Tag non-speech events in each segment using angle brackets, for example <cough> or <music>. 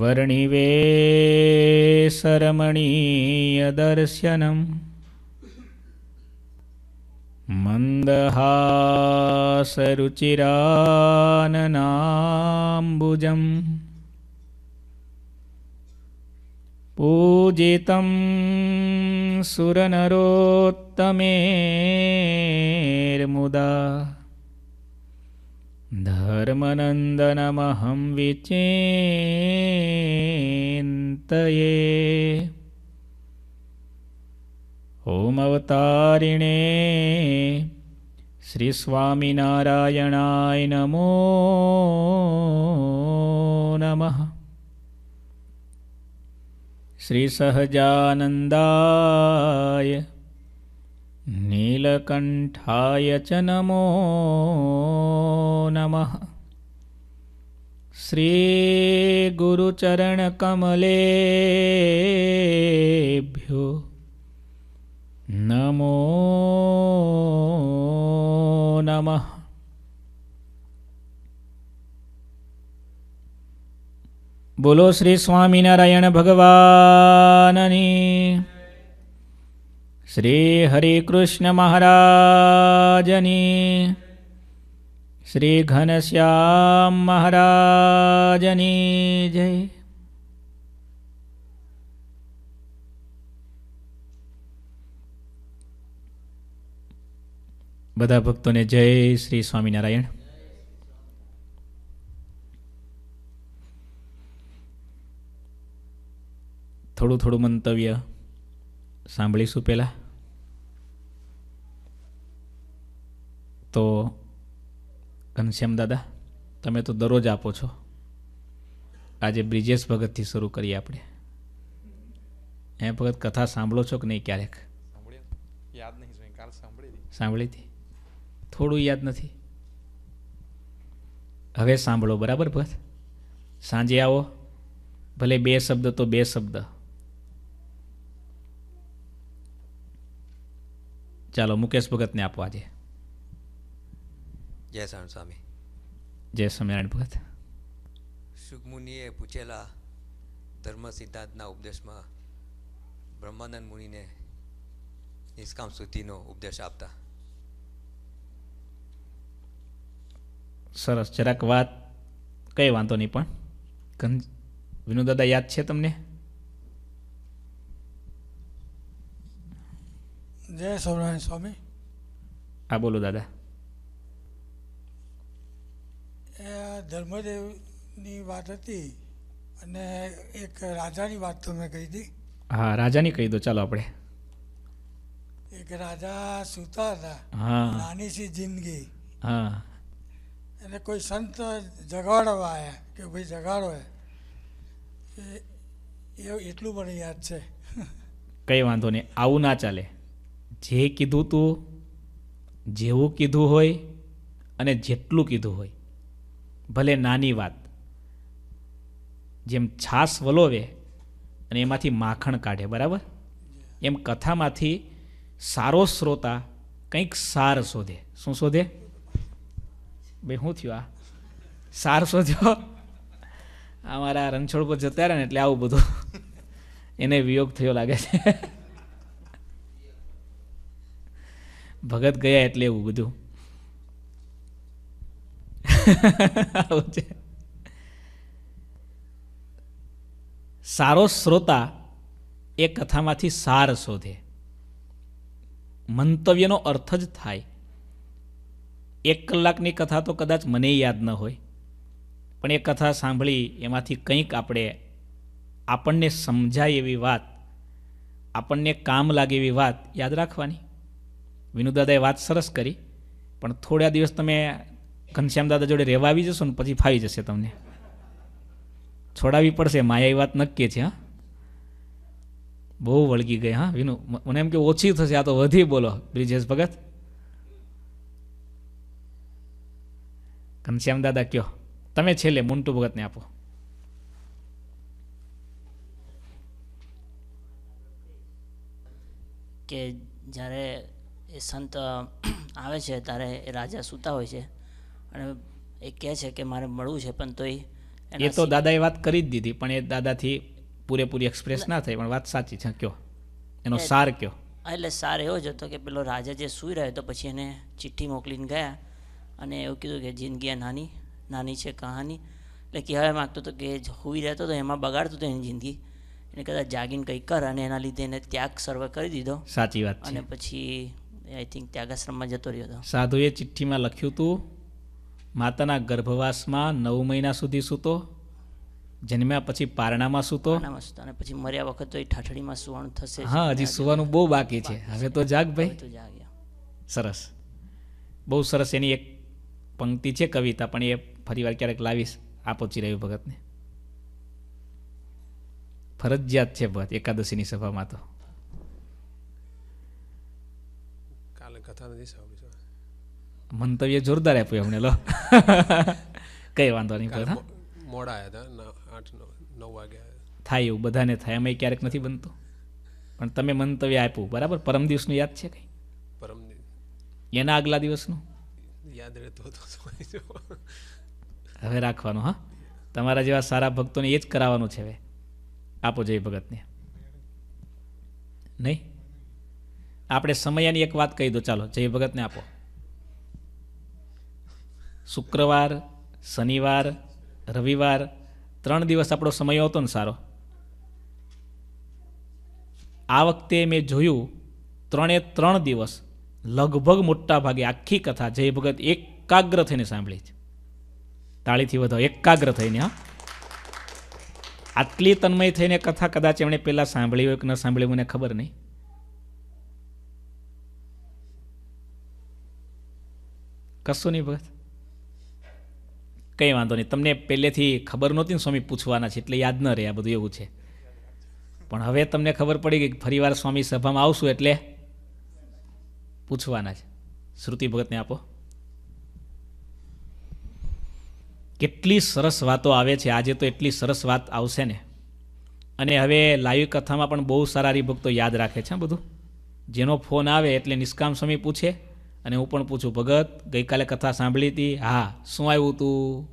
वर्णिवेशरमणीयदर्शनम् मन्दहासरुचिराननाम्बुजम्। पूजितं सुरनरोत्तमेर्मुदा। धर्मनन्दनमहं विचिन्तये। ॐ श्रीस्वामिनारायणाय नमो नमः। श्रीसहजानन्दाय नीलकण्ठाय च नमो नमः श्रीगुरुचरणकमलेभ्यो नमो नमः બોલો શ્રી સ્વામિનારાયણ ભગવાનની શ્રી હરિકૃષ્ણ મહારાજની. શ્રી ઘનશ્યામ મહારાજની જય. બધા ભક્તોને જય શ્રી સ્વામિનારાયણ. થોડું થોડું મંતવ્ય સાંભળીશું પહેલાં. તો ઘનશ્યામ દાદા તમે તો દરરોજ આપો છો. આજે બ્રિજેશ ભગતથી શરૂ કરીએ આપણે. એ ભગત કથા સાંભળો છો કે નહીં ક્યારેક? યાદ નહીં કાલ સાંભળી સાંભળી હતી? થોડું યાદ નથી. હવે સાંભળો બરાબર ભગત? સાંજે આવો. ભલે બે શબ્દ તો બે શબ્દ. ચાલો મુકેશ ભગતને આપો આજે. જય શરણ સ્વામી જય સ્વામિનારાયણ ભગત. સુખમુનિએ પૂછેલા ધર્મ સિદ્ધાંતના ઉપદેશમાં બ્રહ્માનંદ મુનિને નિષ્કામ સુધીનો ઉપદેશ આપતા. સરસ જરાક વાત કઈ વાંધો નહીં પણ વિનોદ વિનુ દાદા યાદ છે તમને? જય સ્વામિનારાયણ સ્વામી. હા બોલો દાદા. ધર્મદેવની વાત હતી અને એક રાજાની વાત તો મેં કહી હતી હા રાજાની કહી દો ચાલો આપણે. એક રાજા સૂતા હતા હા. નાની સી જિંદગી. હા. એને કોઈ સંત જગાડવા આવ્યા કે ભાઈ જગાડો એ એ એટલું મને યાદ છે. કંઈ વાંધો નહીં આવું ના ચાલે. જે કીધું તું જેવું કીધું હોય અને જેટલું કીધું હોય. ભલે નાની વાત. જેમ છાસ વલોવે અને એમાંથી માખણ કાઢે, બરાબર? એમ કથામાંથી સારો શ્રોતા કંઈક સાર શોધે. શું શોધે? ભાઈ શું થયું આ? સાર શોધ્યો? અમારા રણછોડ પર જતા રહ્યા ને એટલે આવું બધું એને વિયોગ થયો લાગે છે. ભગત ગયા એટલે એવું બધું. આવું છે. સારો શ્રોતા એ કથામાંથી સાર શોધે. મંતવ્યનો અર્થ જ થાય. એક કલાકની કથા તો કદાચ મને યાદ ન હોય, પણ એ કથા સાંભળી એમાંથી કંઈક આપણે આપણને સમજાય એવી વાત, આપણને કામ લાગે એવી વાત યાદ રાખવાની? વિનુદાદાએ વાત સરસ કરી, પણ થોડા દિવસ તમે ઘનશ્યામ દાદા જોડે રહેવા આવી જશો ને પછી ફાવી જશે તમને. છોડાવી પડશે માયા એ વાત નક્કી છે, હા. બહુ વળગી ગઈ, હા, વિનુ. મને એમ કે ઓછી થશે, આ તો વધી બોલો, બ્રિજેશ ભગત. ઘનશ્યામ દાદા કયો, તમે છેલ્લે મુન્ટુ ભગતને આપો. કે જ્યારે એ સંત આવે છે, ત્યારે એ રાજા સૂતા હોય છે અને એ કહે છે કે મારે મળવું છે પણ તોય એ તો દાદાએ વાત કરી જ દીધી પણ એ દાદાથી પૂરેપૂરી એક્સપ્રેસ ના થઈ પણ વાત સાચી છે કયો. એનો સાર કયો. એટલે સાર એવો જ હતો કે પેલો રાજા જે સૂઈ રહ્યો હતો પછી એને ચિઠ્ઠી મોકલીને ગયા અને એવું કીધું કે જિંદગી આ નાની નાની છે કહાની. એટલે કહેવા માગતો હતો કે જ રહેતો હતો એમાં બગાડતો હતો એની જિંદગી. એને કદાચ જાગીને કંઈક કર અને એના લીધે એને ત્યાગ સર્વ કરી દીધો. સાચી વાત અને પછી આઈ થિંક ત્યાગાશ્રમમાં જતો રહ્યો હતો. સાધુએ ચિઠ્ઠીમાં લખ્યું હતું માતાના ગર્ભવાસમાં નવ મહિના સુધી સૂતો જન્મ્યા પછી પારણામાં સૂતો. અને પછી મર્યા વખત તો એ ઠાઠડીમાં સુવાનું થશે હા હજી સુવાનું બહુ બાકી છે. હવે તો જાગ ભાઈ. તો જાગ્યા સરસ. બહુ સરસ એની એક પંક્તિ છે કવિતા પણ એ ફરીવાર ક્યારેક લાવીશ આપો ચિરાયુ ભગતને. ફરજિયાત છે ભગત એકાદશીની સભામાં તો. કાલે કથા નથી. મંતવ્ય જોરદાર આપ્યું એમણે લો. કઈ વાંધો નહીં મોડા આવ્યા હતા આઠ નવ વાગ્યા થાય એવું બધાને થાય અમે ક્યારેક નથી બનતું. પણ તમે મંતવ્ય આપ્યું બરાબર? પરમ દિવસનું યાદ છે કઈ? પરમ એના આગલા દિવસનું? યાદ રહેતો હતો હવે રાખવાનું હા? તમારા જેવા સારા ભક્તોને એ જ કરાવવાનું છે હવે. આપો જય ભગતને. નહીં? આપણે સમયાની એક વાત કહી દો ચાલો જય ભગતને આપો. શુક્રવાર, શનિવાર, રવિવાર, ત્રણ દિવસ આપણો સમય હતો ને સારો. આ વખતે મેં જોયું ત્રણે ત્રણ દિવસ લગભગ મોટા ભાગે આખી કથા જય ભગત એકાગ્ર થઈને સાંભળી છે. તાળીથી વધાવો, એકાગ્ર થઈને, હા. આટલી તન્મય થઈને કથા કદાચ એમણે પહેલાં સાંભળી હોય કે ન સાંભળી મને ખબર નહીં. કશું નહીં ભગત? કંઈ વાંધો નહીં. તમને પહેલેથી ખબર નહોતી ને સ્વામી પૂછવાના છે, એટલે યાદ ન રહે આ બધું એવું છે. પણ હવે તમને ખબર પડી કે ફરીવાર સ્વામી સભામાં આવશું એટલે પૂછવાના છે. શ્રુતિ ભગતને આપો. કેટલી સરસ વાતો આવે છે. આજે તો એટલી સરસ વાત આવશે ને. અને હવે લાઈવ કથામાં પણ બહુ સારા હરિભક્તો યાદ રાખે છે બધું. જેનો ફોન આવે એટલે નિષ્કામ સ્વામી પૂછે. અને હું પણ પૂછું ભગત ગઈકાલે કથા સાંભળી હતી? હા. શું આવ્યું તું?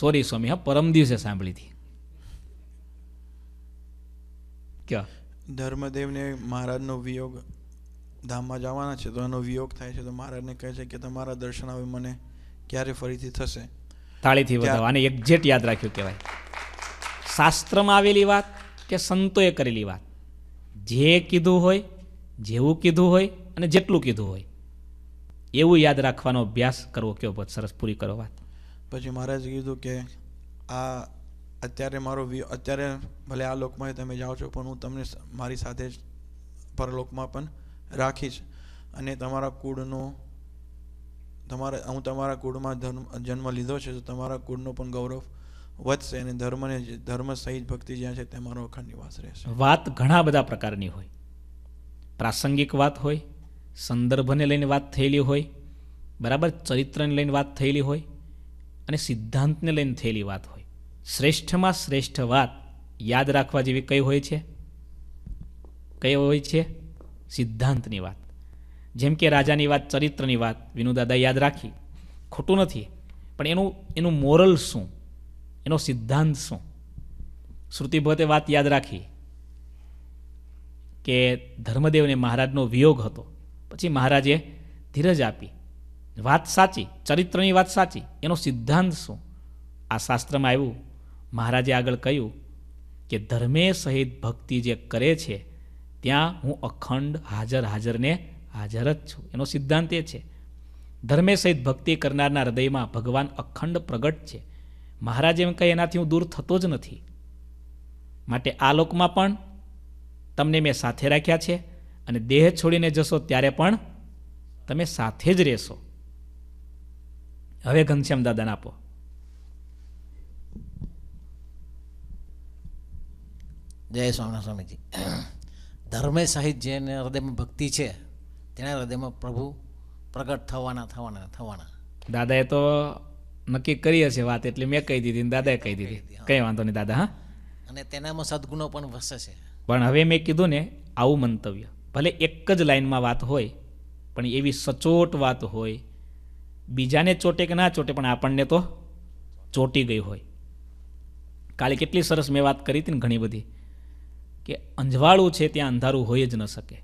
સોરી સ્વામી હા પરમ દિવસે સાંભળી હતી. ક્યાં? ધર્મદેવને મહારાજનો વિયોગ ધામમાં જવાના છે તો એનો વિયોગ થાય છે તો મહારાજને કહે છે કે તમારા દર્શન હવે મને ક્યારે ફરીથી થશે? તાળીથી વધાવો અને એક્ઝેક્ટ યાદ રાખ્યું કહેવાય. શાસ્ત્રમાં આવેલી વાત કે સંતોએ કરેલી વાત? જે કીધું હોય જેવું કીધું હોય અને જેટલું કીધું હોય. એવું યાદ રાખવાનો અભ્યાસ કરવો કેવો બસ સરસ પૂરી કરો વાત. પછી મહારાજે કીધું કે આ અત્યારે મારો અત્યારે ભલે આ લોકમાં તમે જાઓ છો પણ હું તમને મારી સાથે જ પરલોકમાં પણ રાખીશ. અને તમારા કુળનો તમારા હું તમારા કુળમાં ધર્મ જન્મ લીધો છે તો તમારા કુળનો પણ ગૌરવ વધશે અને ધર્મને ધર્મ સહિત ભક્તિ જ્યાં છે તે મારો અખંડ નિવાસ રહેશે. વાત ઘણા બધા પ્રકારની હોય. પ્રાસંગિક વાત હોય સંદર્ભને લઈને વાત થયેલી હોય, બરાબર ચરિત્રને લઈને વાત થયેલી હોય અને સિદ્ધાંતને લઈને થયેલી વાત હોય. શ્રેષ્ઠમાં શ્રેષ્ઠ વાત યાદ રાખવા જેવી કઈ હોય છે? કઈ હોય છે? સિદ્ધાંતની વાત. જેમ કે રાજાની વાત, ચરિત્રની વાત, વિનુદાદા યાદ રાખી. ખોટું નથી, પણ એનું એનું મોરલ શું? એનો સિદ્ધાંત શું? શ્રુતિભતે વાત યાદ રાખી કે ધર્મદેવને મહારાજનો વિયોગ હતો. પછી મહારાજે ધીરજ આપી. વાત સાચી, ચરિત્રની વાત સાચી, એનો સિદ્ધાંત શું? આ શાસ્ત્રમાં આવ્યું. મહારાજે આગળ કહ્યું કે ધર્મે સહિત ભક્તિ જે કરે છે, ત્યાં હું અખંડ હાજર હાજરને હાજર જ છું. એનો સિદ્ધાંત એ છે. ધર્મે સહિત ભક્તિ કરનારના હૃદયમાં ભગવાન અખંડ પ્રગટ છે. મહારાજ એમ કહે, એનાથી હું દૂર થતો જ નથી. માટે આ લોકમાં પણ તમને મેં સાથે રાખ્યા છે. અને દેહ છોડીને જશો ત્યારે પણ તમે સાથે જ રહેશો. હવે ઘનશ્યામ દાદાને આપો. જય સ્વામિનારાયણ સ્વામીજી. ધર્મે સહિત જેને હૃદયમાં ભક્તિ છે તેના હૃદયમાં પ્રભુ પ્રગટ થવાના થવાના થવાના. દાદાએ તો નક્કી કરી હશે વાત એટલે મેં કહી દીધી ને દાદાએ કહી દીધી. કંઈ વાંધો નહીં દાદા હા. અને તેનામાં સદગુણો પણ વસે છે. પણ હવે મેં કીધું ને આવું મંતવ્ય. ભલે એક જ લાઈનમાં વાત હોય, પણ એવી સચોટ વાત હોય. બીજાને ચોટે કે ના ચોટે, પણ આપણને તો ચોટી ગઈ હોય. કાલે કેટલી સરસ મેં વાત કરી હતી ને ઘણી બધી, કે અંજવાળું છે ત્યાં અંધારું હોય જ ન શકે.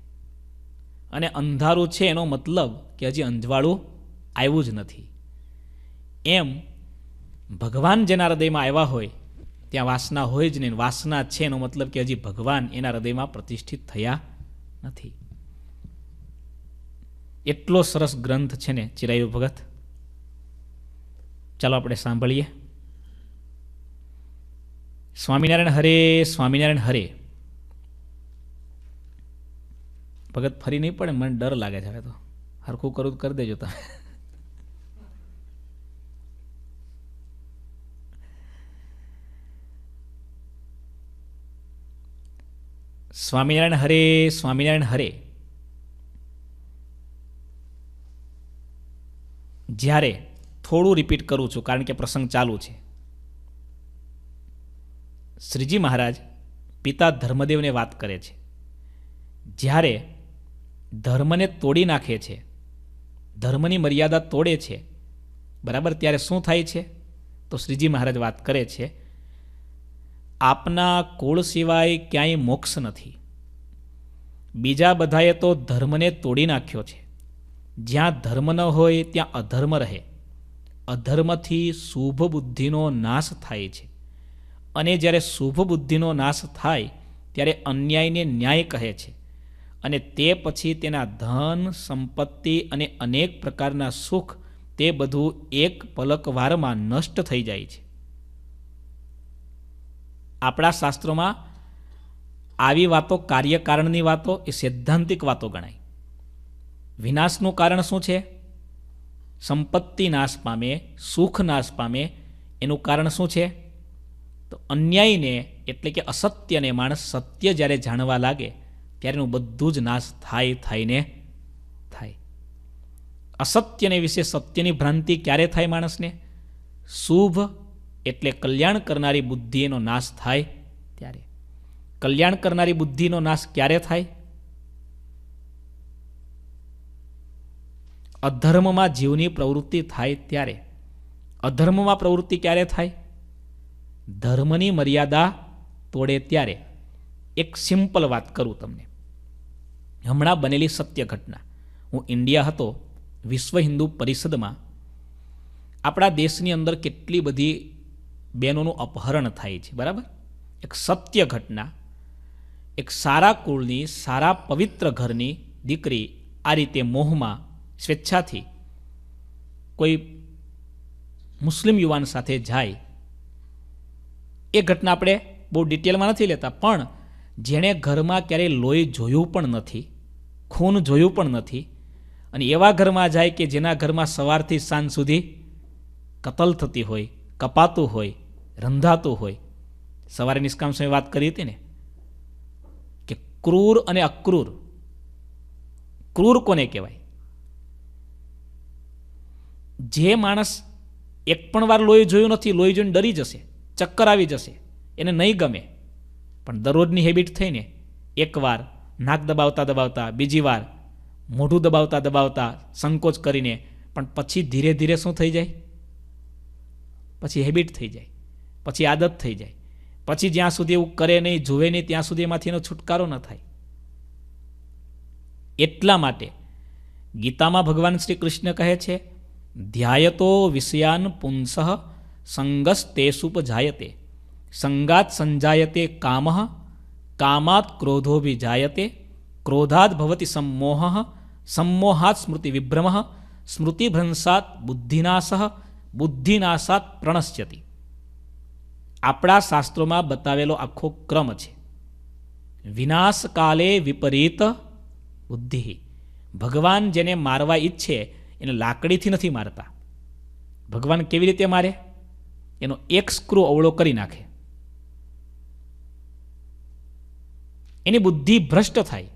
અને અંધારું છે એનો મતલબ કે હજી અંજવાળું આવ્યું જ નથી. એમ ભગવાન જેના હૃદયમાં આવ્યા હોય, ત્યાં વાસના હોય જ નહીં. વાસના છે એનો મતલબ કે હજી ભગવાન એના હૃદયમાં પ્રતિષ્ઠિત થયા નથી. એટલો સરસ ગ્રંથ છે ને ચિરાયુ ભગત? ચાલો આપણે સાંભળીએ. સ્વામિનારાયણ હરે સ્વામિનારાયણ હરે. ભગત ફરી નહીં પડે, મને ડર લાગે છે હવે તો. હરખું કરું કરી દેજો તમે. સ્વામિનારાયણ હરે સ્વામિનારાયણ હરે. જ્યારે થોડું રિપીટ કરું છું, કારણ કે પ્રસંગ ચાલુ છે. શ્રીજી મહારાજ પિતા ધર્મદેવને વાત કરે છે. જ્યારે ધર્મને તોડી નાખે છે, ધર્મની મર્યાદા તોડે છે, બરાબર? ત્યારે શું થાય છે? તો શ્રીજી મહારાજ વાત કરે છે આપના કુળ સિવાય ક્યાંય મોક્ષ નથી. બીજા બધાએ તો ધર્મને તોડી નાખ્યો છે. જ્યાં ધર્મ ન હોય, ત્યાં અધર્મ રહે. અધર્મથી શુભ બુદ્ધિનો નાશ થાય છે. અને જ્યારે શુભ બુદ્ધિનો નાશ થાય, ત્યારે અન્યાયને ન્યાય કહે છે. અને તે પછી તેના ધન, સંપત્તિ અને અનેક પ્રકારના સુખ તે બધું એક પલકવારમાં નષ્ટ થઈ જાય છે. આપણા શાસ્ત્રોમાં આવી વાતો કાર્યકારણની વાતો એ સૈદ્ધાંતિક વાતો ગણાય. વિનાશનું કારણ શું છે? સંપત્તિ નાશ પામે, સુખ નાશ પામે, એનું કારણ શું છે? તો અન્યાયને એટલે કે અસત્યને માણસ સત્ય જ્યારે જાણવા લાગે, ત્યારે એનું બધું જ નાશ થાય, થાયને થાય. અસત્યને વિશે સત્યની ભ્રાંતિ ક્યારે થાય માણસને? શુભ એટલે કલ્યાણ કરનારી બુદ્ધિનો નાશ થાય ત્યારે. કલ્યાણ કરનારી બુદ્ધિનો નાશ ક્યારે થાય? અધર્મમાં જીવની પ્રવૃત્તિ થાય ત્યારે. અધર્મમાં પ્રવૃત્તિ ક્યારે થાય? ધર્મની મર્યાદા તોડે ત્યારે. એક સિમ્પલ વાત કરું તમને. હમણાં બનેલી સત્ય ઘટના. હું ઇન્ડિયા હતો, વિશ્વ હિન્દુ પરિષદમાં. આપણા દેશની અંદર કેટલી બધી બહેનોનું અપહરણ થાય છે, બરાબર? એક સત્ય ઘટના, એક સારા કુળની, સારા પવિત્ર ઘરની દીકરી આ રીતે મોહમાં સ્વેચ્છાથી કોઈ મુસ્લિમ યુવાન સાથે જાય. એ ઘટના આપણે બહુ ડિટેલમાં નથી લેતા, પણ જેણે ઘરમાં ક્યારેય લોહી જોયું પણ નથી, ખૂન જોયું પણ નથી, અને એવા ઘરમાં જાય કે જેના ઘરમાં સવારથી સાંજ સુધી કતલ થતી હોય, કપાતું હોય રંધાતું હોય. સવારે નિષ્કામ સમય વાત કરી હતી ને, કે ક્રૂર અને અક્રૂર. ક્રૂર કોને કહેવાય? જે માણસ એક પણ વાર લોહી જોયું નથી, લોહી જોઈને ડરી જશે, ચક્કર આવી જશે, એને નહીં ગમે. પણ દરરોજની હેબિટ થઈને એકવાર નાક દબાવતા દબાવતા, બીજી વાર મોઢું દબાવતા દબાવતા સંકોચ કરીને, પણ પછી ધીરે ધીરે શું થઈ જાય? પછી હેબિટ થઈ જાય. પછી આદત થઈ જાય. પછી જ્યાં સુધી એવું કરે નહીં, જુએ નહીં, ત્યાં સુધી એમાંથી એનો છુટકારો ન થાય. એટલા માટે ગીતામાં ભગવાન શ્રી કૃષ્ણ કહે છે, ધ્યાયતો વિષયાન પુંસઃ સંગસ તેસુપ જાયતે. સંગાત સંજાયતે કામ, કામાત ક્રોધો બી જાયતે ક્રોધાદ ભવતી સમોહ સમોહાત સ્મૃતિ વિભ્રમ. સ્મૃતિભ્રંશાત બુદ્ધિનાશ બુદ્ધિનાશાત પ્રણશ્યતી. આપણા શાસ્ત્રોમાં બતાવેલો આખો ક્રમ છે. વિનાશ કાલે વિપરીત બુદ્ધિ. ભગવાન જેને મારવા ઈચ્છે, એને લાકડીથી નથી મારતા. ભગવાન કેવી રીતે મારે? એનો એક સ્ક્રૂ અવળો કરી નાખે. એની બુદ્ધિ ભ્રષ્ટ થાય.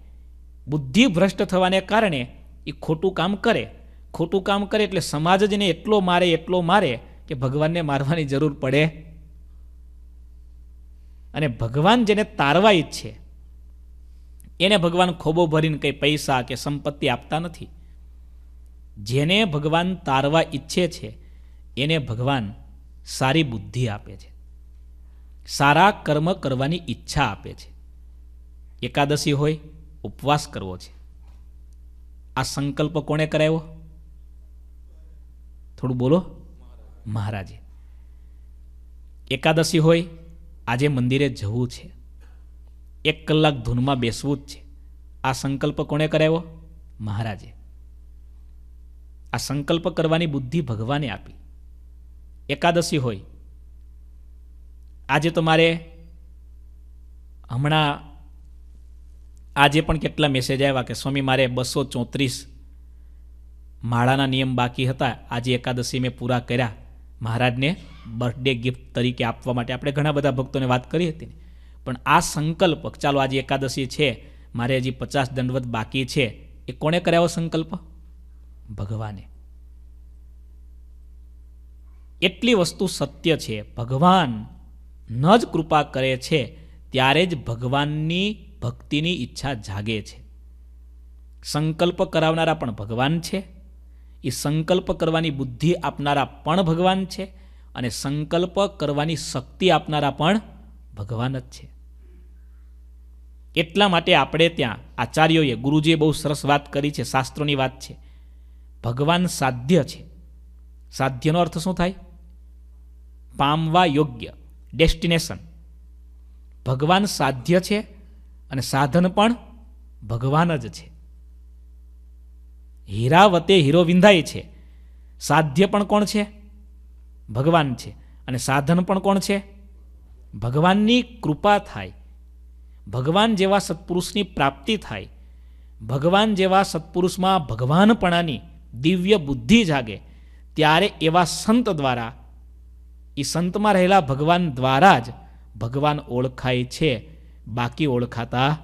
બુદ્ધિ ભ્રષ્ટ થવાને કારણે એ ખોટું કામ કરે. ખોટું કામ કરે એટલે સમાજ જ એને એટલો મારે એટલો મારે કે ભગવાનને મારવાની જરૂર પડે અને ભગવાન જેને તારવા ઈચ્છે એને ભગવાન ખોબો ભરીને કંઈ પૈસા કે સંપત્તિ આપતા નથી. જેને ભગવાન તારવા ઈચ્છે છે, એને ભગવાન સારી બુદ્ધિ આપે છે. સારા કર્મ કરવાની ઈચ્છા આપે છે. એકાદશી હોય, ઉપવાસ કરવો છે. આ સંકલ્પ કોણે કરાવ્યો? થોડું બોલો. મહારાજે. એકાદશી હોય આજે મંદિરે જવું છે. એક કલાક ધૂનમાં બેસવું જ છે. આ સંકલ્પ કોણે કરાવ્યો? મહારાજે. આ સંકલ્પ કરવાની બુદ્ધિ ભગવાને આપી. એકાદશી હોય. આજે તમારે હમણાં આજે પણ કેટલા મેસેજ આવ્યા કે, સ્વામી, મારે બસો ચોત્રીસ માળાના નિયમ બાકી હતા. આજે એકાદશી મેં પૂરા કર્યા. મહારાજને બર્થડે ગિફ્ટ તરીકે આપવા માટે આપણે ઘણા બધા ભક્તોને વાત કરી હતી. પણ આ સંકલ્પ, ચાલો આજે એકાદશી છે, મારે હજી પચાસ દંડવત બાકી છે, એ કોણે કરાવ્યો સંકલ્પ? ભગવાને. એટલી વસ્તુ સત્ય છે, ભગવાન ન જ કૃપા કરે છે, ત્યારે જ ભગવાનની ભક્તિની ઈચ્છા જાગે છે. સંકલ્પ કરાવનારા પણ ભગવાન છે. એ સંકલ્પ કરવાની બુદ્ધિ આપનારા પણ ભગવાન છે અને સંકલ્પ કરવાની શક્તિ આપનારા પણ ભગવાન જ છે. એટલા માટે આપણે ત્યાં આચાર્યોએ ગુરુજીએ બહુ સરસ વાત કરી છે, શાસ્ત્રોની વાત છે. ભગવાન સાધ્ય છે. સાધ્યનો અર્થ શું થાય? પામવા યોગ્ય. ડેસ્ટિનેશન ભગવાન સાધ્ય છે અને સાધન પણ ભગવાન જ છે. હીરા વતે હીરો વિંધાય છે. સાધ્ય પણ કોણ છે? ભગવાન છે. અને સાધન પણ કોણ છે? ભગવાનની કૃપા થાય. ભગવાન જેવા સત્પુરુષની પ્રાપ્તિ થાય. ભગવાન જેવા સત્પુરુષમાં ભગવાનપણાની દિવ્ય બુદ્ધિ જાગે. ત્યારે એવા સંત દ્વારા એ સંતમાં રહેલા ભગવાન દ્વારા જ ભગવાન ઓળખાય છે. બાકી ઓળખાતા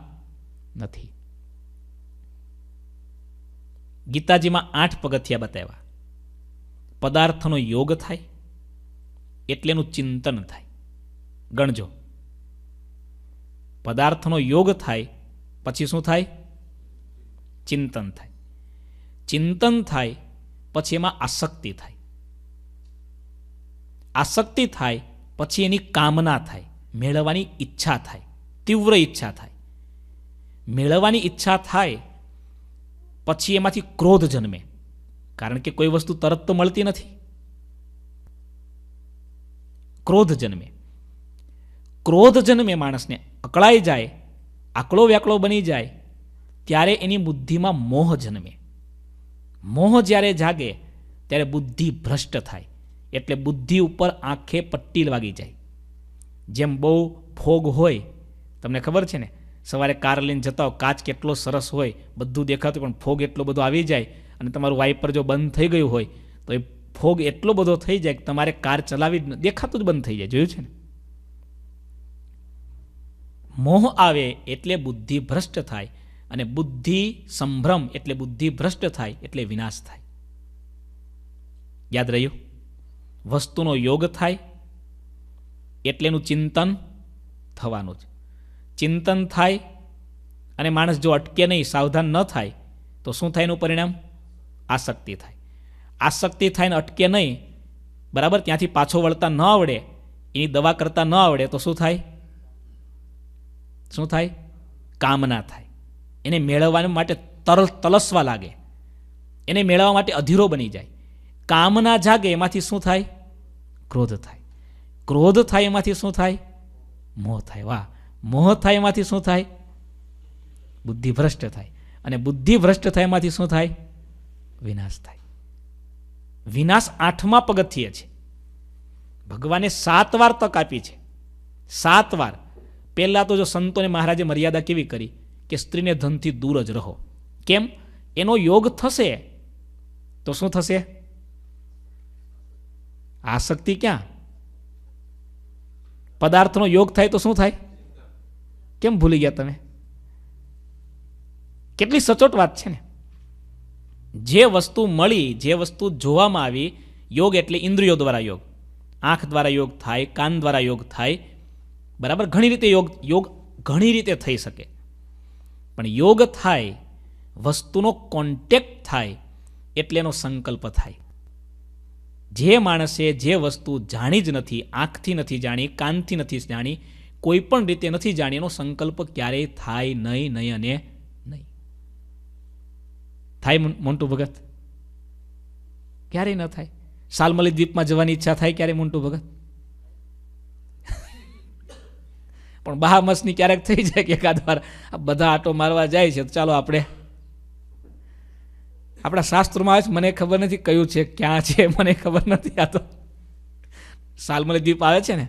નથી. ગીતાજીમાં આઠ પગથિયા બતાવ્યા. પદાર્થનો યોગ થાય એટલે એનું ચિંતન થાય. ગણજો. પદાર્થનો યોગ થાય, પછી શું થાય? ચિંતન થાય. ચિંતન થાય, પછી એમાં આસક્તિ થાય. આસક્તિ થાય, પછી એની કામના થાય. મેળવવાની ઈચ્છા થાય. તીવ્ર ઈચ્છા થાય. મેળવવાની ઈચ્છા થાય પછી એમાંથી ક્રોધ જન્મે. કારણ કે કોઈ વસ્તુ તરત તો મળતી નથી. ક્રોધ જન્મે. ક્રોધ જન્મે માણસને. અકળાઈ જાય, આકળો વ્યાકળો બની જાય, ત્યારે એની બુદ્ધિમાં મોહ જન્મે. મોહ જ્યારે જાગે, ત્યારે બુદ્ધિ ભ્રષ્ટ થાય. એટલે બુદ્ધિ ઉપર આંખે પટ્ટી વાગી જાય. જેમ બહુ ફોગ હોય, તમને ખબર છે ને? સવારે કાર લઈને જતા કાચ કેટલો સરસ હોય, બધું દેખાતું પણ ફોગ એટલો બધો આવી જાય અને તમારું વાઇપર જો બંધ થઈ ગયું હોય, તો એ ફોગ એટલો બધો થઈ જાય કે તમારે કાર ચલાવી દેખાતું જ બંધ થઈ જાય. જોયું છે ને? મોહ આવે એટલે બુદ્ધિ ભ્રષ્ટ થાય અને બુદ્ધિ સંભ્રમ એટલે બુદ્ધિ ભ્રષ્ટ થાય એટલે વિનાશ થાય. યાદ રહ્યું? વસ્તુનો યોગ થાય એટલે એનું ચિંતન થવાનું જ. ચિંતન થાય અને માણસ જો અટકે નહીં, સાવધાન ન થાય, તો શું થાય એનું પરિણામ? આસક્તિ થાય. આસક્તિ થાય ને અટકે નહીં, બરાબર, ત્યાંથી પાછો વળતા ન આવડે, એની દવા કરતા ન આવડે, તો શું થાય? શું થાય? કામના થાય. એને મેળવવા માટે તરલ તલસવા લાગે. એને મેળવવા માટે અધીરો બની જાય. કામના જાગે, એમાંથી શું થાય? ક્રોધ થાય. ક્રોધ થાય, એમાંથી શું થાય? મોહ થાય. વાહ મોહ થાય એમાંથી શું થાય? બુદ્ધિ ભ્રષ્ટ થાય. અને બુદ્ધિ ભ્રષ્ટ થાય એમાંથી શું થાય? વિનાશ થાય. વિનાશ આઠમા પગથિયે છે. ભગવાને સાત વાર તક આપી છે. સાત વાર. પહેલાં તો જો સંતોને મહારાજે મર્યાદા કેવી કરી? કે સ્ત્રીને ધનથી દૂર જ રહો. કેમ? એનો યોગ થશે. તો શું થશે? આસક્તિ ક્યાં? પદાર્થનો યોગ થાય તો શું થાય? કેમ ભૂલી ગયા તમે? કેટલી સચોટ વાત છે ને. જે વસ્તુ મળી, જે વસ્તુ જોવામાં આવી, યોગ એટલે ઇન્દ્રિયો દ્વારા યોગ. આંખ દ્વારા યોગ થાય, કાન દ્વારા યોગ થાય, બરાબર? ઘણી રીતે યોગ યોગ ઘણી રીતે થઈ શકે. પણ યોગ થાય, વસ્તુનો કોન્ટેક્ટ થાય, એટલે એનો સંકલ્પ થાય. જે માણસે જે વસ્તુ જાણી જ નથી, આંખથી નથી જાણી, કાનથી નથી જાણી કોઈ પણ રીતે નથી જાણી, એનો સંકલ્પ ક્યારેય થાય નહીં નહીં અને નહીં. થાય મોન- મોન્ટુ ભગત? ક્યારેય ન થાય. સાલમલી દ્વીપમાં જવાની ઈચ્છા થાય ક્યારે, મોન્ટુ ભગત? <laughs> પણ બહામસની ક્યારેક થઈ જાય કે એકાદ વાર બધા આટો મારવા જાય છે, તો ચાલો આપણે, આપણા શાસ્ત્રોમાં આવે મને ખબર નથી કયું છે, ક્યાં છે, મને ખબર નથી આ તો. સાલમલી દ્વીપ આવે છે ને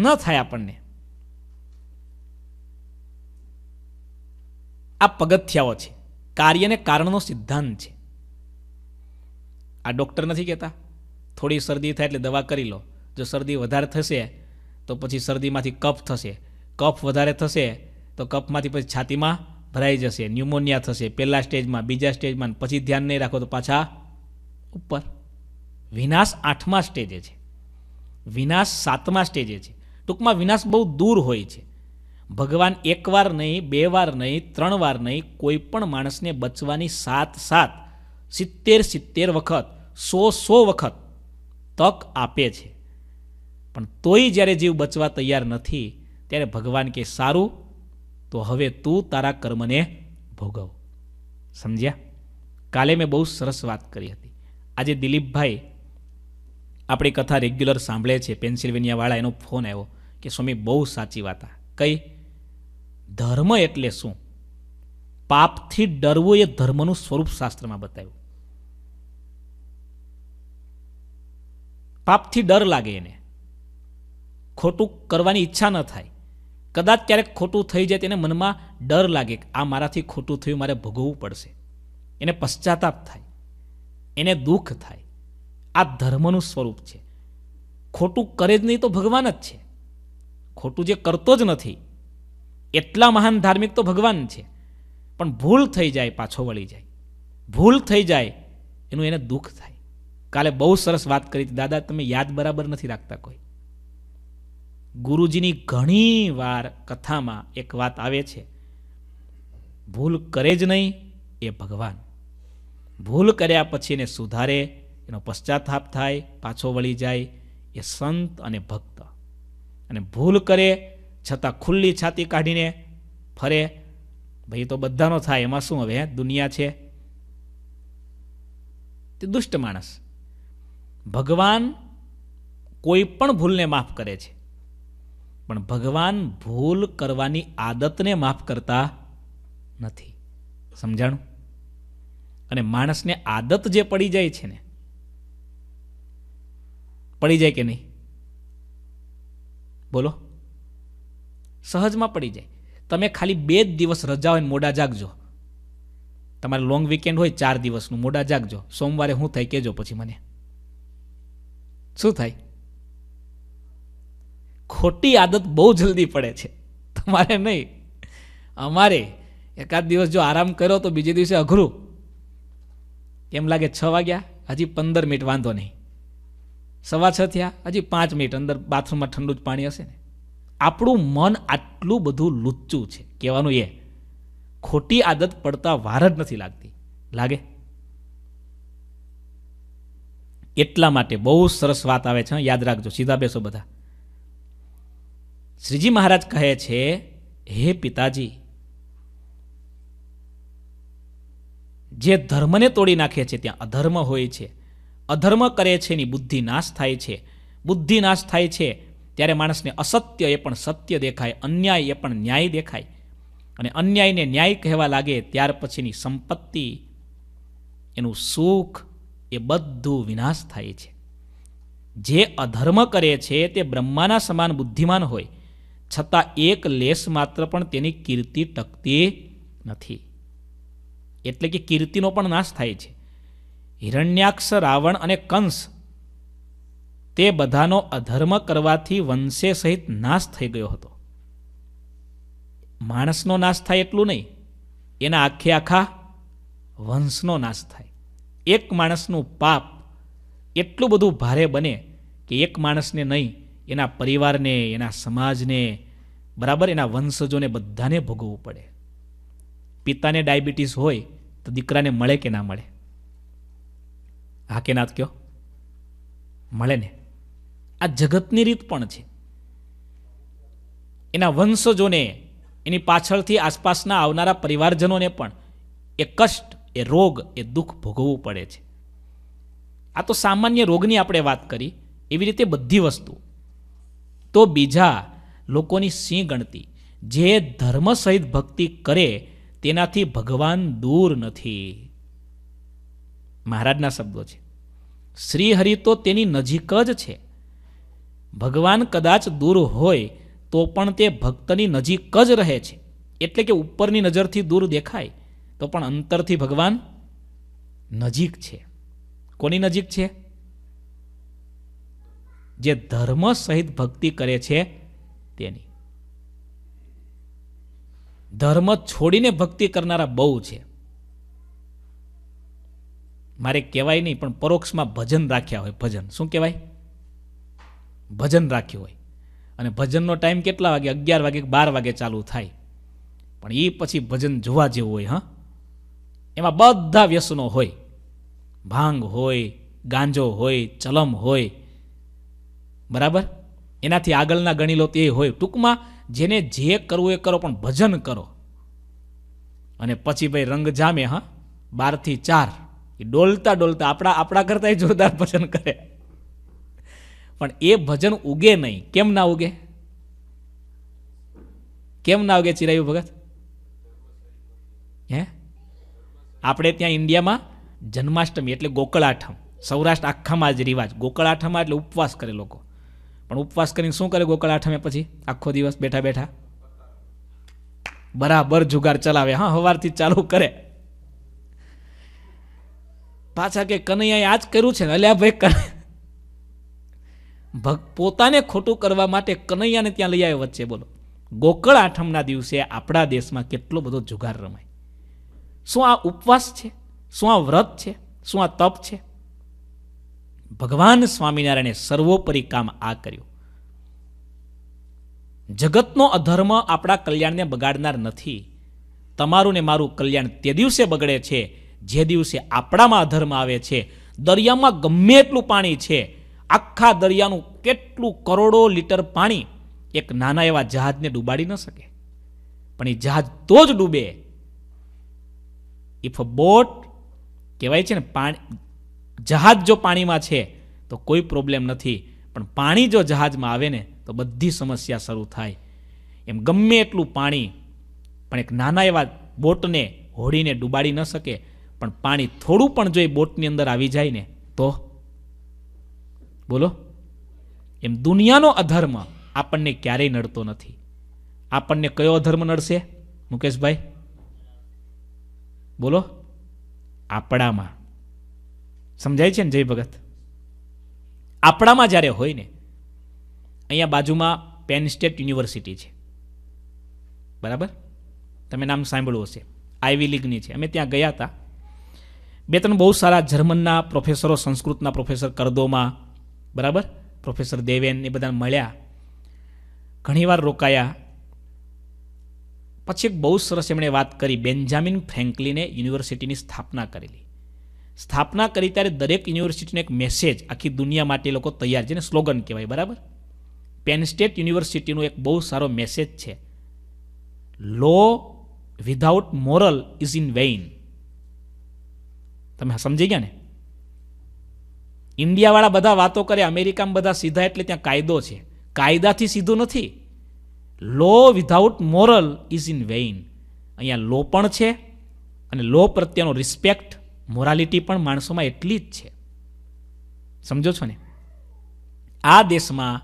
ન થાય આપણને. આ પગથિયાઓ છે. કાર્યને કારણનો સિદ્ધાંત છે. આ ડૉક્ટર નથી કહેતા? થોડી શરદી થાય એટલે દવા કરી લો. જો શરદી વધારે થશે, તો પછી શરદીમાંથી કફ થશે. કફ વધારે થશે, તો કફમાંથી પછી છાતીમાં ભરાઈ જશે, ન્યુમોનિયા થશે. પહેલા સ્ટેજમાં, બીજા સ્ટેજમાં, પછી ધ્યાન નહીં રાખો તો પાછા ઉપર. વિનાશ આઠમા સ્ટેજે છે. વિનાશ સાતમા સ્ટેજે છે. ટૂંકમાં વિનાશ બહુ દૂર હોય છે. ભગવાન એકવાર નહીં, બે વાર નહીં, ત્રણ વાર નહીં, કોઈ પણ માણસને બચવાની સાત સાત, સિત્તેર સિત્તેર વખત, સો સો વખત તક આપે છે. પણ તોય જ્યારે જીવ બચવા તૈયાર નથી, ત્યારે ભગવાન કે સારું, તો હવે તું તારા કર્મને ભોગવ. સમજ્યા? કાલે મેં બહુ સરસ વાત કરી હતી. આજે દિલીપભાઈ આપણી કથા રેગ્યુલર સાંભળે છે. પેન્સિલ્વેનિયાવાળા એનો ફોન આવ્યો. કે સ્વામી, બહુ સાચી વાત આ. કઈ? ધર્મ એટલે શું? પાપથી ડરવું એ ધર્મનું સ્વરૂપ શાસ્ત્રમાં બતાવ્યું. પાપથી ડર લાગે એને. ખોટું કરવાની ઈચ્છા ન થાય. કદાચ ક્યારેક ખોટું થઈ જાય તેને મનમાં ડર લાગે કે આ મારાથી ખોટું થયું, મારે ભોગવવું પડશે. એને પશ્ચાતાપ થાય. એને દુઃખ થાય. આ ધર્મનું સ્વરૂપ છે. ખોટું કરે જ નહીં તો ભગવાન જ છે. ખોટું જે કરતો જ નથી. એટલા મહાન ધાર્મિક તો ભગવાન છે. પણ ભૂલ થઈ જાય, પાછો વળી જાય. ભૂલ થઈ જાય, એનું એને દુઃખ થાય. કાલે બહુ સરસ વાત કરી હતી. દાદા, તમે યાદ બરાબર નથી રાખતા કોઈ. ગુરુજીની ઘણી વાર કથામાં એક વાત આવે છે. ભૂલ કરે જ નહીં, એ ભગવાન. ભૂલ કર્યા પછી એને સુધારે, એનો પશ્ચાતાપ થાય, પાછો વળી જાય, એ સંત અને ભક્ત. અને ભૂલ કરે છતાં ખુલ્લી છાતી કાઢીને ફરે. ભાઈ તો બધાનો થાય. એમાં શું હવે? દુનિયા છે. તે દુષ્ટ માણસ. ભગવાન કોઈ પણ ભૂલને માફ કરે છે. પણ ભગવાન ભૂલ કરવાની આદતને માફ કરતા નથી. સમજાણું? અને માણસને આદત જે પડી જાય છે ને, પડી જાય કે નહીં? બોલો. સહજમાં પડી જાય. તમે ખાલી બે જ દિવસ રજા હોય મોડા જાગજો. તમારે લોંગ વીકેન્ડ હોય ચાર દિવસનું, મોડા જાગજો. સોમવારે શું થાય કહેજો પછી મને. શું થાય? ખોટી આદત બહુ જલ્દી પડે છે. તમારે નહીં. અમારે એકાદ દિવસ જો આરામ કર્યો તો બીજે દિવસે અઘરું. એમ લાગે છ વાગ્યા, હજી પંદર મિનિટ વાંધો નહીં. સવા છ થયા. હજી પાંચ મિનિટ અંદર બાથરૂમમાં ઠંડુ જ પાણી હશે ને. આપણું મન આટલું બધું લુચ્ચું છે. કહેવાનું એ. ખોટી આદત પડતા વાર જ નથી લાગતી. લાગે? એટલા માટે બહુ સરસ વાત આવે છે. યાદ રાખજો. સીધા બેસો બધા. શ્રીજી મહારાજ કહે છે, હે પિતાજી, જે ધર્મને તોડી નાખે છે, ત્યાં અધર્મ હોય છે. અધર્મ કરે છે એની બુદ્ધિ નાશ થાય છે. બુદ્ધિ નાશ થાય છે ત્યારે માણસને અસત્ય એ પણ સત્ય દેખાય, અન્યાય એ પણ ન્યાય દેખાય. અને અન્યાયને ન્યાય કહેવા લાગે ત્યાર પછીની સંપત્તિ, એનું સુખ એ બધું વિનાશ થાય છે. જે અધર્મ કરે છે તે બ્રહ્માના સમાન બુદ્ધિમાન હોય, છતાં એક લેશ માત્ર પણ તેની કીર્તિ ટકતી નથી. એટલે કે કીર્તિનો પણ નાશ થાય છે. હિરણ્યાક્ષ, રાવણ અને કંસ તે બધાનો અધર્મ કરવાથી વંશે સહિત નાશ થઈ ગયો હતો. માણસનો નાશ થાય એટલું નહીં, એના આખે આખા વંશનો નાશ થાય. એક માણસનું પાપ એટલું બધું ભારે બને કે એક માણસને નહીં, એના પરિવારને, એના સમાજને, બરાબર એના વંશજોને બધાને ભોગવવું પડે. પિતાને ડાયાબિટીસ હોય તો દીકરાને મળે કે ના મળે? હા કે કયો? મળે ને. આ જગતની રીત પણ છે. એના વંશજોને, એની પાછળથી આસપાસના આવનારા પરિવારજનોને પણ એ કષ્ટ, એ રોગ, એ દુઃખ ભોગવવું પડે છે. આ તો સામાન્ય રોગની આપણે વાત કરી, એવી રીતે બધી વસ્તુ. તો બીજા લોકોની સિંહ ગણતી, જે ધર્મ સહિત ભક્તિ કરે, તેનાથી ભગવાન દૂર નથી. મહારાજના શબ્દો છે. શ્રીહરિ તો તેની નજીક જ છે. ભગવાન કદાચ દૂર હોય તો પણ તે ભક્તની નજીક જ રહે છે. એટલે કે ઉપરની નજરથી દૂર દેખાય, તો પણ અંતરથી ભગવાન નજીક છે. કોની નજીક છે? જે ધર્મ સહિત ભક્તિ કરે છે તેની. ધર્મ છોડીને ભક્તિ કરનારા બહુ છે. મારે કહેવાય નહીં, પણ પરોક્ષમાં ભજન રાખ્યા હોય, ભજન. શું કહેવાય? ભજન રાખ્યું હોય. અને ભજનનો ટાઈમ કેટલા વાગે? અગિયાર વાગે બાર વાગે ચાલુ થાય. પણ એ પછી ભજન જોવા જેવું હોય, હા? એમાં બધા વ્યસનો હોય. ભાંગ હોય, ગાંજો હોય, ચલમ હોય. બરાબર? એનાથી આગળના ગણી લો તે હોય. ટૂંકમાં જેને જે કરવું એ કરો, પણ ભજન કરો. અને પછી ભાઈ રંગ જામે, હા? બારથી ચાર. એ ડોલતા ડોલતા આપણા આપણા કરતાં જોરદાર ભજન કરે. પણ એ ભજન ઉગે નહીં. કેમ ના ઉગે? કેમ ના ઉગે ચિરાયુ ભગત? હે? આપણે ત્યાં ઇન્ડિયામાં જન્માષ્ટમી એટલે ગોકળ આઠમ સૌરાષ્ટ્ર આખામાં જ રિવાજ. ગોકળ આઠમમાં એટલે ઉપવાસ કરે લોકો. પણ ઉપવાસ કરીને શું કરે ગોકળ આઠમે પછી? આખો દિવસ બેઠા બેઠા. બરાબર જુગાર ચલાવે. હા સવારથી ચાલુ કરે. પાછા કે કનૈયાએ આ જ કર્યું છે ને? અલ્યા ભાઈ ભગ પોતાને ખોટું કરવા માટે કનૈયાને ત્યાં લઈ આવ્યો વચ્ચે, બોલો. ગોકળ આઠમના દિવસે આપણા દેશમાં કેટલો બધો જુગાર રમાય. શું આ ઉપવાસ છે? શું આ વ્રત છે? શું આ તપ છે? ભગવાન સ્વામિનારાયણે સર્વોપરી કામ આ કર્યું. જગતનો અધર્મ આપણા કલ્યાણને બગાડનાર નથી. તમારું ને મારું કલ્યાણ તે દિવસે બગડે છે. જે દિવસે આપણામાં અધર્મ આવે છે, દરિયામાં ગમે એટલું પાણી છે, આખા દરિયાનું કેટલું કરોડો લીટર પાણી એક નાના એવા જહાજને ડૂબાડી ન શકે. પણ એ જહાજ તો જ ડૂબે. ઇફ અ બોટ કહેવાય છે ને, પાણી, જહાજ જો પાણીમાં છે, તો કોઈ પ્રોબ્લેમ નથી. પણ પાણી જો જહાજમાં આવે ને, તો બધી સમસ્યા શરૂ થાય. એમ ગમે એટલું પાણી પણ એક નાના એવા બોટને હોડીને ડૂબાડી ન શકે પણ પાણી થોડું પણ જો એ બોટની અંદર આવી જાય ને, તો? બોલો. એમ દુનિયાનો અધર્મ આપણને ક્યારેય નડતો નથી. આપણને કયો અધર્મ નડશે, મુકેશભાઈ? બોલો. આપણામાં. સમજાય છે ને જય ભગત? આપણામાં જ્યારે હોય ને, અહીંયા બાજુમાં પેન સ્ટેટ યુનિવર્સિટી છે. બરાબર? તમે નામ સાંભળ્યું હશે. આઈવી લીગની છે. અમે ત્યાં ગયા હતા. બે ત્રણ બહુ સારા જર્મનના પ્રોફેસરો સંસ્કૃતના પ્રોફેસર કરદોમાં, બરાબર? પ્રોફેસર દેવેન એ બધા મળ્યા. ઘણીવાર રોકાયા. પછી એક બહુ સરસ એમણે વાત કરી. બેન્જામિન ફ્રેન્કલિને યુનિવર્સિટીની સ્થાપના કરેલી. સ્થાપના કરી ત્યારે દરેક યુનિવર્સિટીનો એક મેસેજ આખી દુનિયા માટે લોકો તૈયાર છે ને સ્લોગન કહેવાય, બરાબર? પેન સ્ટેટ યુનિવર્સિટીનો એક બહુ સારો મેસેજ છે. Law without moral is in vain તમે સમજી ગયા ને? ઇન્ડિયાવાળા બધા વાતો કરે, અમેરિકામાં બધા સીધા એટલે ત્યાં કાયદો છે. કાયદાથી સીધું નથી. Law without moral is in vain અહીંયા લો પણ છે અને લો પ્રત્યેનો રિસ્પેક્ટ મોરાલિટી પણ માણસોમાં એટલી જ છે. સમજો છો ને? આ દેશમાં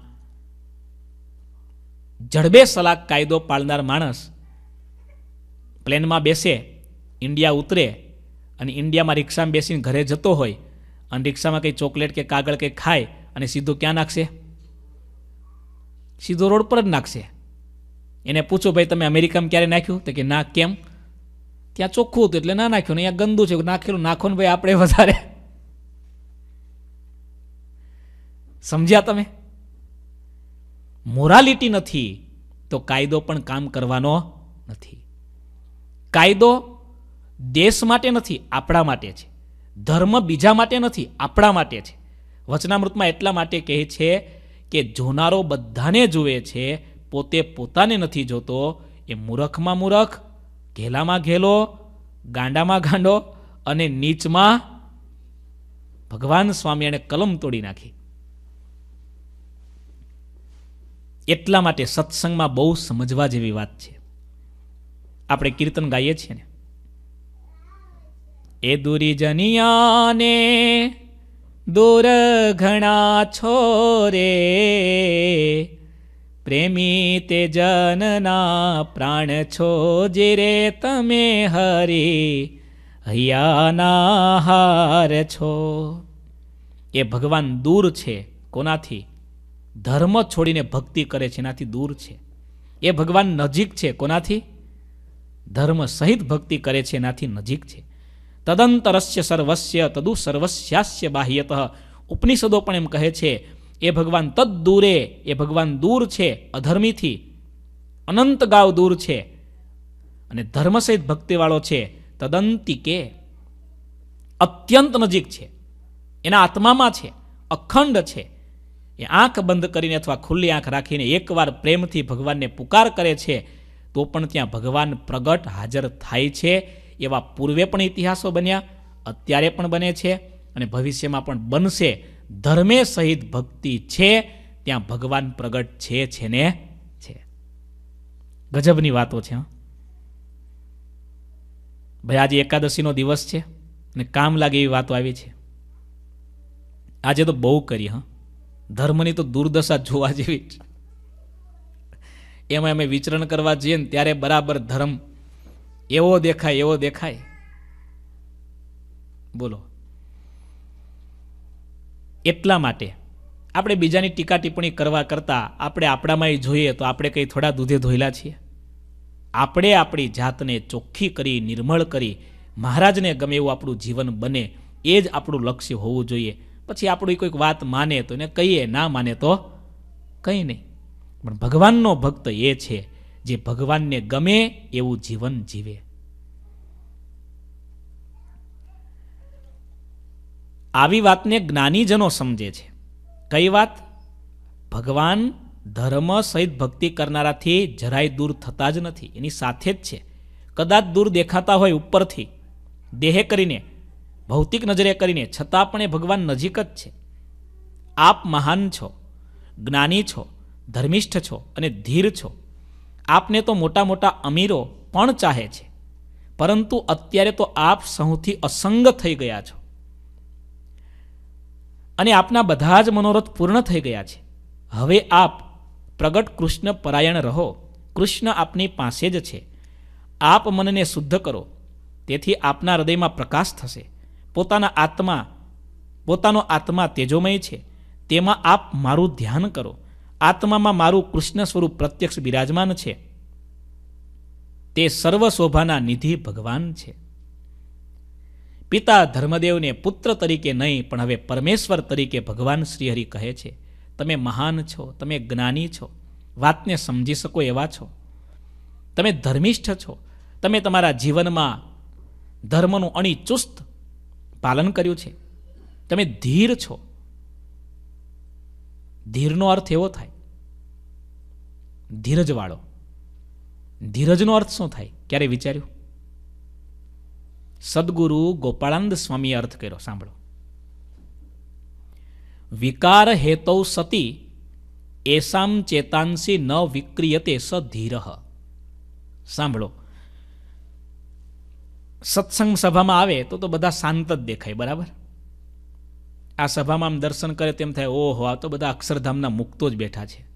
જડબે સલાક કાયદો પાળનાર માણસ પ્લેનમાં બેસે, ઇન્ડિયા ઉતરે અને ઇન્ડિયામાં રિક્ષામાં બેસીને ઘરે જતો હોય અને રિક્ષામાં કંઈ ચોકલેટ કે કાગળ કંઈ ખાય અને સીધો ક્યાં નાખશે? સીધો રોડ પર જ નાખશે. એને પૂછો, ભાઈ, તમે અમેરિકામાં ક્યારે નાખ્યું? તો કે, ના, કેમ? ત્યાં ચોખ્ખું હતું એટલે ના નાખ્યું. ને અહીંયા ગંદુ છે. નાખેલું નાખો ને ભાઈ, આપણે વધારે. સમજ્યા તમે? મોરાલિટી નથી તો કાયદો પણ કામ કરવાનો નથી. કાયદો દેશ માટે નથી, આપણા માટે છે. ધર્મ બીજા માટે નથી, આપણા માટે છે. વચનામૃતમાં એટલા માટે કહે છે કે જોનારો બધાને જુએ છે, પોતે પોતાને નથી જોતો, એ મૂરખમાં મૂરખ, ઘેલામાં ઘેલો, ગાંડામાં ગાંડો અને નીચમાં ભગવાન સ્વામી એણે કલમ તોડી નાખી. એટલા માટે સત્સંગમાં બહુ સમજવા જેવી વાત છે. આપણે કીર્તન ગાઈએ છીએ ને. એ દુરીજનિયાને દૂર ઘણા છો રે. પ્રેમી તે જનના પ્રાણ છો જે રે તમે હરી હૈયાના હાર છો. એ ભગવાન દૂર છે, કોનાથી? ધર્મ છોડીને ભક્તિ કરે છે, એનાથી દૂર છે. એ ભગવાન નજીક છે, કોનાથી? ધર્મ સહિત ભક્તિ કરે છે, એનાથી નજીક છે. તદંતરસ્ય સર્વસ્ય, તદુ સર્વસ્યાસ્ય બાહ્યત. ઉપનિષદો પણ એમ કહે છે, એ ભગવાન તદ દૂરે એ ભગવાન દૂર છે, અધર્મીથી. અનંત ગાવ દૂર છે. અને ધર્મ સહિત ભક્તિવાળો છે તદંતિકે અત્યંત નજીક છે. એના આત્મામાં છે, અખંડ છે. એ આંખ બંધ કરીને અથવા ખુલ્લી આંખ રાખીને એકવાર પ્રેમથી ભગવાનને પુકાર કરે છે, તો પણ ત્યાં ભગવાન પ્રગટ હાજર થાય છે. એવા પૂર્વે પણ ઇતિહાસો બન્યા, અત્યારે પણ બને છે અને ભવિષ્યમાં પણ બનશે. ધર્મે સહિત ભક્તિ છે, ત્યાં ભગવાન પ્રગટ છે છે ને છે. ગજબની વાતો છે ભાઈ, આજે એકાદશીનો દિવસ છે અને કામ લાગે એવી વાતો આવી છે. આજે તો બહુ કરી, હા. ધર્મની તો દુર્દશા જોવા જેવી જ. એમાં અમે વિચરણ કરવા જઈએ ને ત્યારે બરાબર ધર્મ એવો દેખાય એવો દેખાય. બોલો. એટલા માટે આપણે બીજાની ટીકા ટિપ્પણી કરવા કરતાં આપણે આપણામાં જોઈએ તો આપણે કંઈ થોડા દૂધે ધોયેલા છીએ. આપણે આપણી જાતને ચોખ્ખી કરી, નિર્મળ કરી, મહારાજને ગમે એવું આપણું જીવન બને એ જ આપણું લક્ષ્ય હોવું જોઈએ. પછી આપણી કોઈક વાત માને તો એને કહીએ, ના માને તો કંઈ નહીં. પણ ભગવાનનો ભક્ત એ છે જે ભગવાનને ગમે એવું જીવન જીવે. આવી વાતને જ્ઞાનીજનો સમજે છે. કઈ વાત? ભગવાન ધર્મ સહિત ભક્તિ કરનારાથી જરાય દૂર થતા જ નથી. એની સાથે જ છે. કદાચ દૂર દેખાતા હોય ઉપરથી. દેહે કરીને, ભૌતિક નજરે કરીને, છતાં પણ એ ભગવાન નજીક જ છે. આપ મહાન છો, જ્ઞાની છો, ધર્મિષ્ઠ છો અને ધીર છો. આપને તો મોટા મોટા અમીરો પણ ચાહે છે. પરંતુ અત્યારે તો આપ સૌથી અસંગ થઈ ગયા છો. અને આપના બધા જ મનોરથ પૂર્ણ થઈ ગયા છે. હવે આપ પ્રગટ કૃષ્ણ પરાયણ રહો. કૃષ્ણ આપની પાસે જ છે. આપ મનને શુદ્ધ કરો. તેથી આપના હૃદયમાં પ્રકાશ થશે. પોતાના આત્મા, પોતાનો આત્મા તેજોમય છે. તેમાં આપ મારું ધ્યાન કરો. આત્મામાં મારું કૃષ્ણ સ્વરૂપ પ્રત્યક્ષ બિરાજમાન છે. તે સર્વ શોભાના નિધિ ભગવાન છે. પિતા ધર્મદેવને પુત્ર તરીકે નહીં, પણ હવે પરમેશ્વર તરીકે ભગવાન શ્રીહરિ કહે છે. તમે મહાન છો, તમે જ્ઞાની છો, વાતને સમજી શકો એવા છો. તમે ધર્મિષ્ઠ છો. તમે તમારા જીવનમાં ધર્મનું અણીચુસ્ત પાલન કર્યું છે. તમે ધીર છો. ધીરનો અર્થ એવો થાય. ધીરજવાળો. ધીરજનો અર્થ શું થાય? ક્યારે વિચાર્યું? સદગુરુ ગોપાળાનંદ સ્વામીએ અર્થ કર્યો, સાંભળો. વિકાર હેતૌ સતી, એસામ ચેતાંસી ન વિક્રિયતે સ ધીર. સાંભળો. સત્સંગ સભામાં આવે તો તો બધા શાંત જ દેખાય, બરાબર? આ સભામાં આમ દર્શન કરે તેમ થાય, ઓહો, આ તો બધા અક્ષરધામના મુક્તો જ બેઠા છે.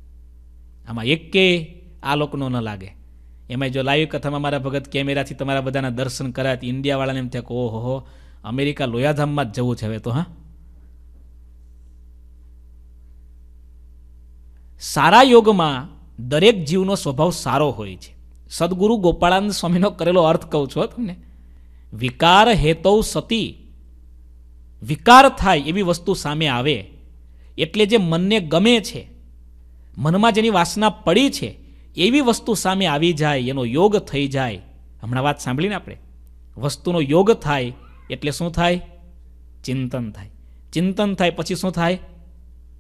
આમાં એકે આ લોકનો ન લાગે. એમાં જો લાઈવ કથામાં મારા ભગત કેમેરાથી તમારા બધાના દર્શન કરાય ઇન્ડિયાવાળાને એમ થાય કે, ઓહો અમેરિકા લોયાધામમાં જ જવું છે હવે તો, હા? સારા યોગમાં દરેક જીવનો સ્વભાવ સારો હોય છે. સદગુરુ ગોપાળાનંદ સ્વામીનો કરેલો અર્થ કહું છું તમને. વિકાર હેતૌ સતી વિકાર થાય એવી વસ્તુ સામે આવે, એટલે જે મનને ગમે છે, મનમાં જેની વાસના પડી છે, એવી વસ્તુ સામે આવી જાય, એનો યોગ થઈ જાય. હમણાં વાત સાંભળીને આપણે? વસ્તુનો યોગ થાય એટલે શું થાય? ચિંતન થાય. ચિંતન થાય પછી શું થાય?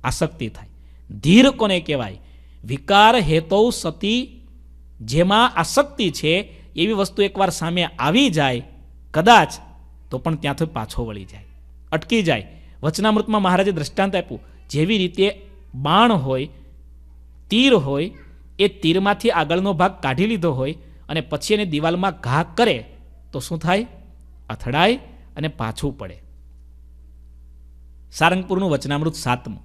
આસક્તિ થાય. ધીર કોને કહેવાય? વિકાર હેતૌ સતી જેમાં આસક્તિ છે, એવી વસ્તુ એકવાર સામે આવી જાય, કદાચ તો પણ ત્યાંથી પાછો વળી જાય. અટકી જાય. વચનામૃતમાં મહારાજે દ્રષ્ટાંત આપ્યું. જેવી રીતે બાણ હોય, તીર હોય, એ તીરમાંથી આગળનો ભાગ કાઢી લીધો હોય અને પછી એને દિવાલમાં ઘા કરે, તો શું થાય? અથડાય અને પાછું પડે. સારંગપુરનું વચનામૃત સાતમું.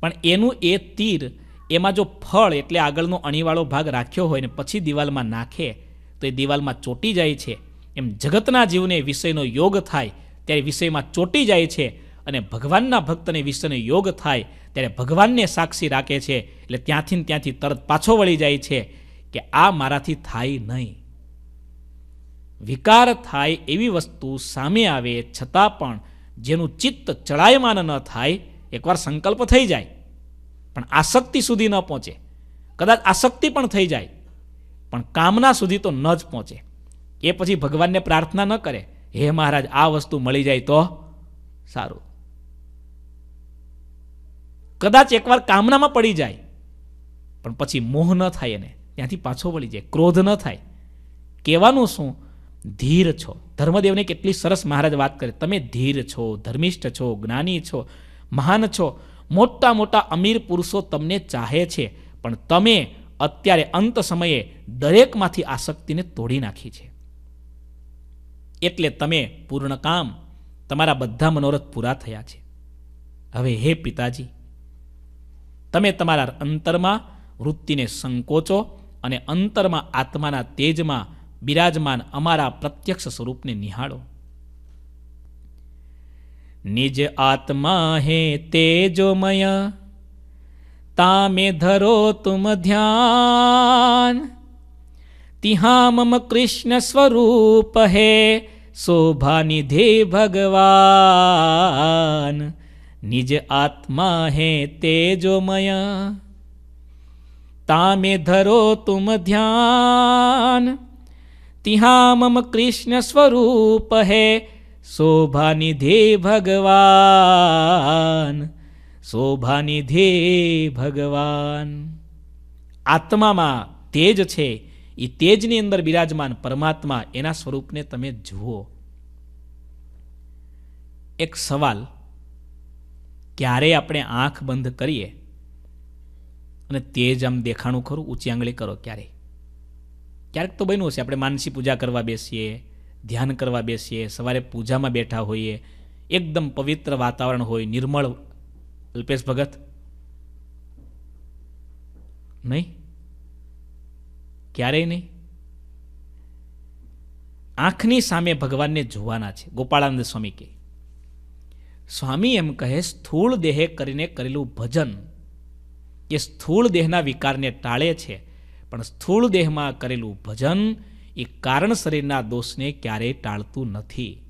પણ એનું એ તીર, એમાં જો ફળ એટલે આગળનો અણીવાળો ભાગ રાખ્યો હોય ને પછી દિવાલમાં નાખે, તો એ દિવાલમાં ચોટી જાય છે. એમ જગતના જીવને વિષયનો યોગ થાય ત્યારે વિષયમાં ચોંટી જાય છે અને ભગવાનના ભક્તને વિષયનો યોગ થાય, ત્યારે ભગવાનને સાક્ષી રાખે છે. એટલે ત્યાંથી ને ત્યાંથી તરત પાછો વળી જાય છે કે આ મારાથી થાય નહીં. વિકાર થાય એવી વસ્તુ સામે આવે છતાં પણ જેનું ચિત્ત ચડાયમાન ન થાય, એકવાર સંકલ્પ થઈ જાય. પણ આસક્તિ સુધી ન પહોંચે. કદાચ આસક્તિ પણ થઈ જાય, પણ કામના સુધી તો ન જ પહોંચે. એ પછી ભગવાનને પ્રાર્થના ન કરે. હે મહારાજ, આ વસ્તુ મળી જાય તો સારું. કદાચ એકવાર કામનામાં પડી જાય, પણ પછી મોહ ન થાય એને. ત્યાંથી પાછો વળી જાય, ક્રોધ ન થાય. કહેવાનું શું? ધીર છો. ધર્મદેવને કેટલી સરસ મહારાજ વાત કરે. તમે ધીર છો, ધર્મિષ્ઠ છો, જ્ઞાની છો, મહાન છો. મોટા મોટા અમીર પુરુષો તમને ચાહે છે, પણ તમે અત્યારે અંત સમયે દરેકમાંથી આસક્તિને તોડી નાખી છે. એટલે તમે પૂર્ણ કામ તમારા બધા મનોરથ પૂરા થયા છે. હવે હે પિતાજી, તમે તમારા અંતરમાં વૃત્તિને સંકોચો અને અંતરમાં આત્માના તેજમાં બિરાજમાન અમારા પ્રત્યક્ષ સ્વરૂપને નિહાળો. નિજ આત્મા હે તેજોમય, તામે ધરો તુમ ધ્યાન તિહા મમ કૃષ્ણ સ્વરૂપ હે શોભાનિધે ભગવાન નિજ આત્મા હે તેજોમય તામે ધરો તુમ ધ્યાન તિહા મમ કૃષ્ણ સ્વરૂપ હે શોભાનિધે ભગવાન શોભાનિધે ભગવાન આત્મામાં તેજ છે એ તેજની અંદર બિરાજમાન પરમાત્મા એના સ્વરૂપને તમે જુઓ. એક સવાલ, ક્યારે આપણે આંખ બંધ કરીએ અને તેજ આમ દેખાણું ખરું? ઊંચી આંગળી કરો ક્યારે? ક્યારેક તો બન્યું હશે, આપણે માનસી પૂજા કરવા બેસીએ, ધ્યાન કરવા બેસીએ, સવારે પૂજામાં બેઠા હોઈએ, એકદમ પવિત્ર વાતાવરણ હોય, નિર્મળ. અલ્પેશ ભગત? નહીં? ક્યારેય નહીં. આંખની સામે ભગવાનને જોવાના છે. ગોપાળાનંદ સ્વામી કે સ્વામી એમ કહે, સ્થૂળ દેહે કરીને કરેલું ભજન એ સ્થૂળ દેહના વિકારને ટાળે છે, પણ સ્થૂળ દેહમાં કરેલું ભજન એ કારણ શરીરના દોષને ક્યારેય ટાળતું નથી.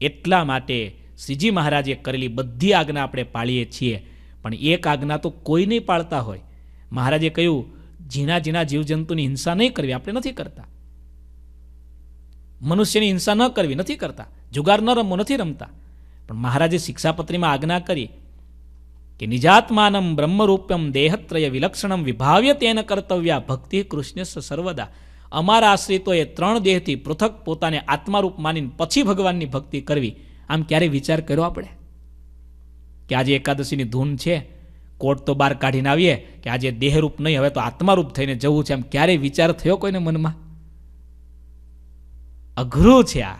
એટલા માટે શ્રીજી મહારાજે કરેલી બધી આજ્ઞા આપણે પાળીએ છીએ, પણ એક આજ્ઞા તો કોઈ નહીં પાળતા હોય. મહારાજે કહ્યું ઝીણા ઝીણા જીવજંતુની હિંસા નહીં કરવી, આપણે નથી કરતા. મનુષ્યની હિંસા ન કરવી, નથી કરતા. જુગાર ન રમવો, નથી રમતા. પણ મહારાજે શિક્ષાપત્રીમાં આજ્ઞા કરી કે નિજાત્માનમ બ્રહ્મરૂપ્યમ દેહત્રય વિલક્ષણમ વિભાવ્ય તેન કર્તવ્યા ભક્તિ કૃષ્ણ સર્વદા. અમારા આશ્રિતોએ ત્રણ દેહથી પૃથક પોતાને આત્મારૂપ માનીને પછી ભગવાનની ભક્તિ કરવી. આમ ક્યારે વિચાર કર્યો આપણે? કે આજે એકાદશીની ધૂન છે કોટ તો બહાર કાઢીને આવીએ કે આજે દેહરૂપ નહીં, હવે તો આત્મારૂપ થઈને જવું છે એમ ક્યારેય વિચાર થયો કોઈને મનમાં? અઘરું છે આ.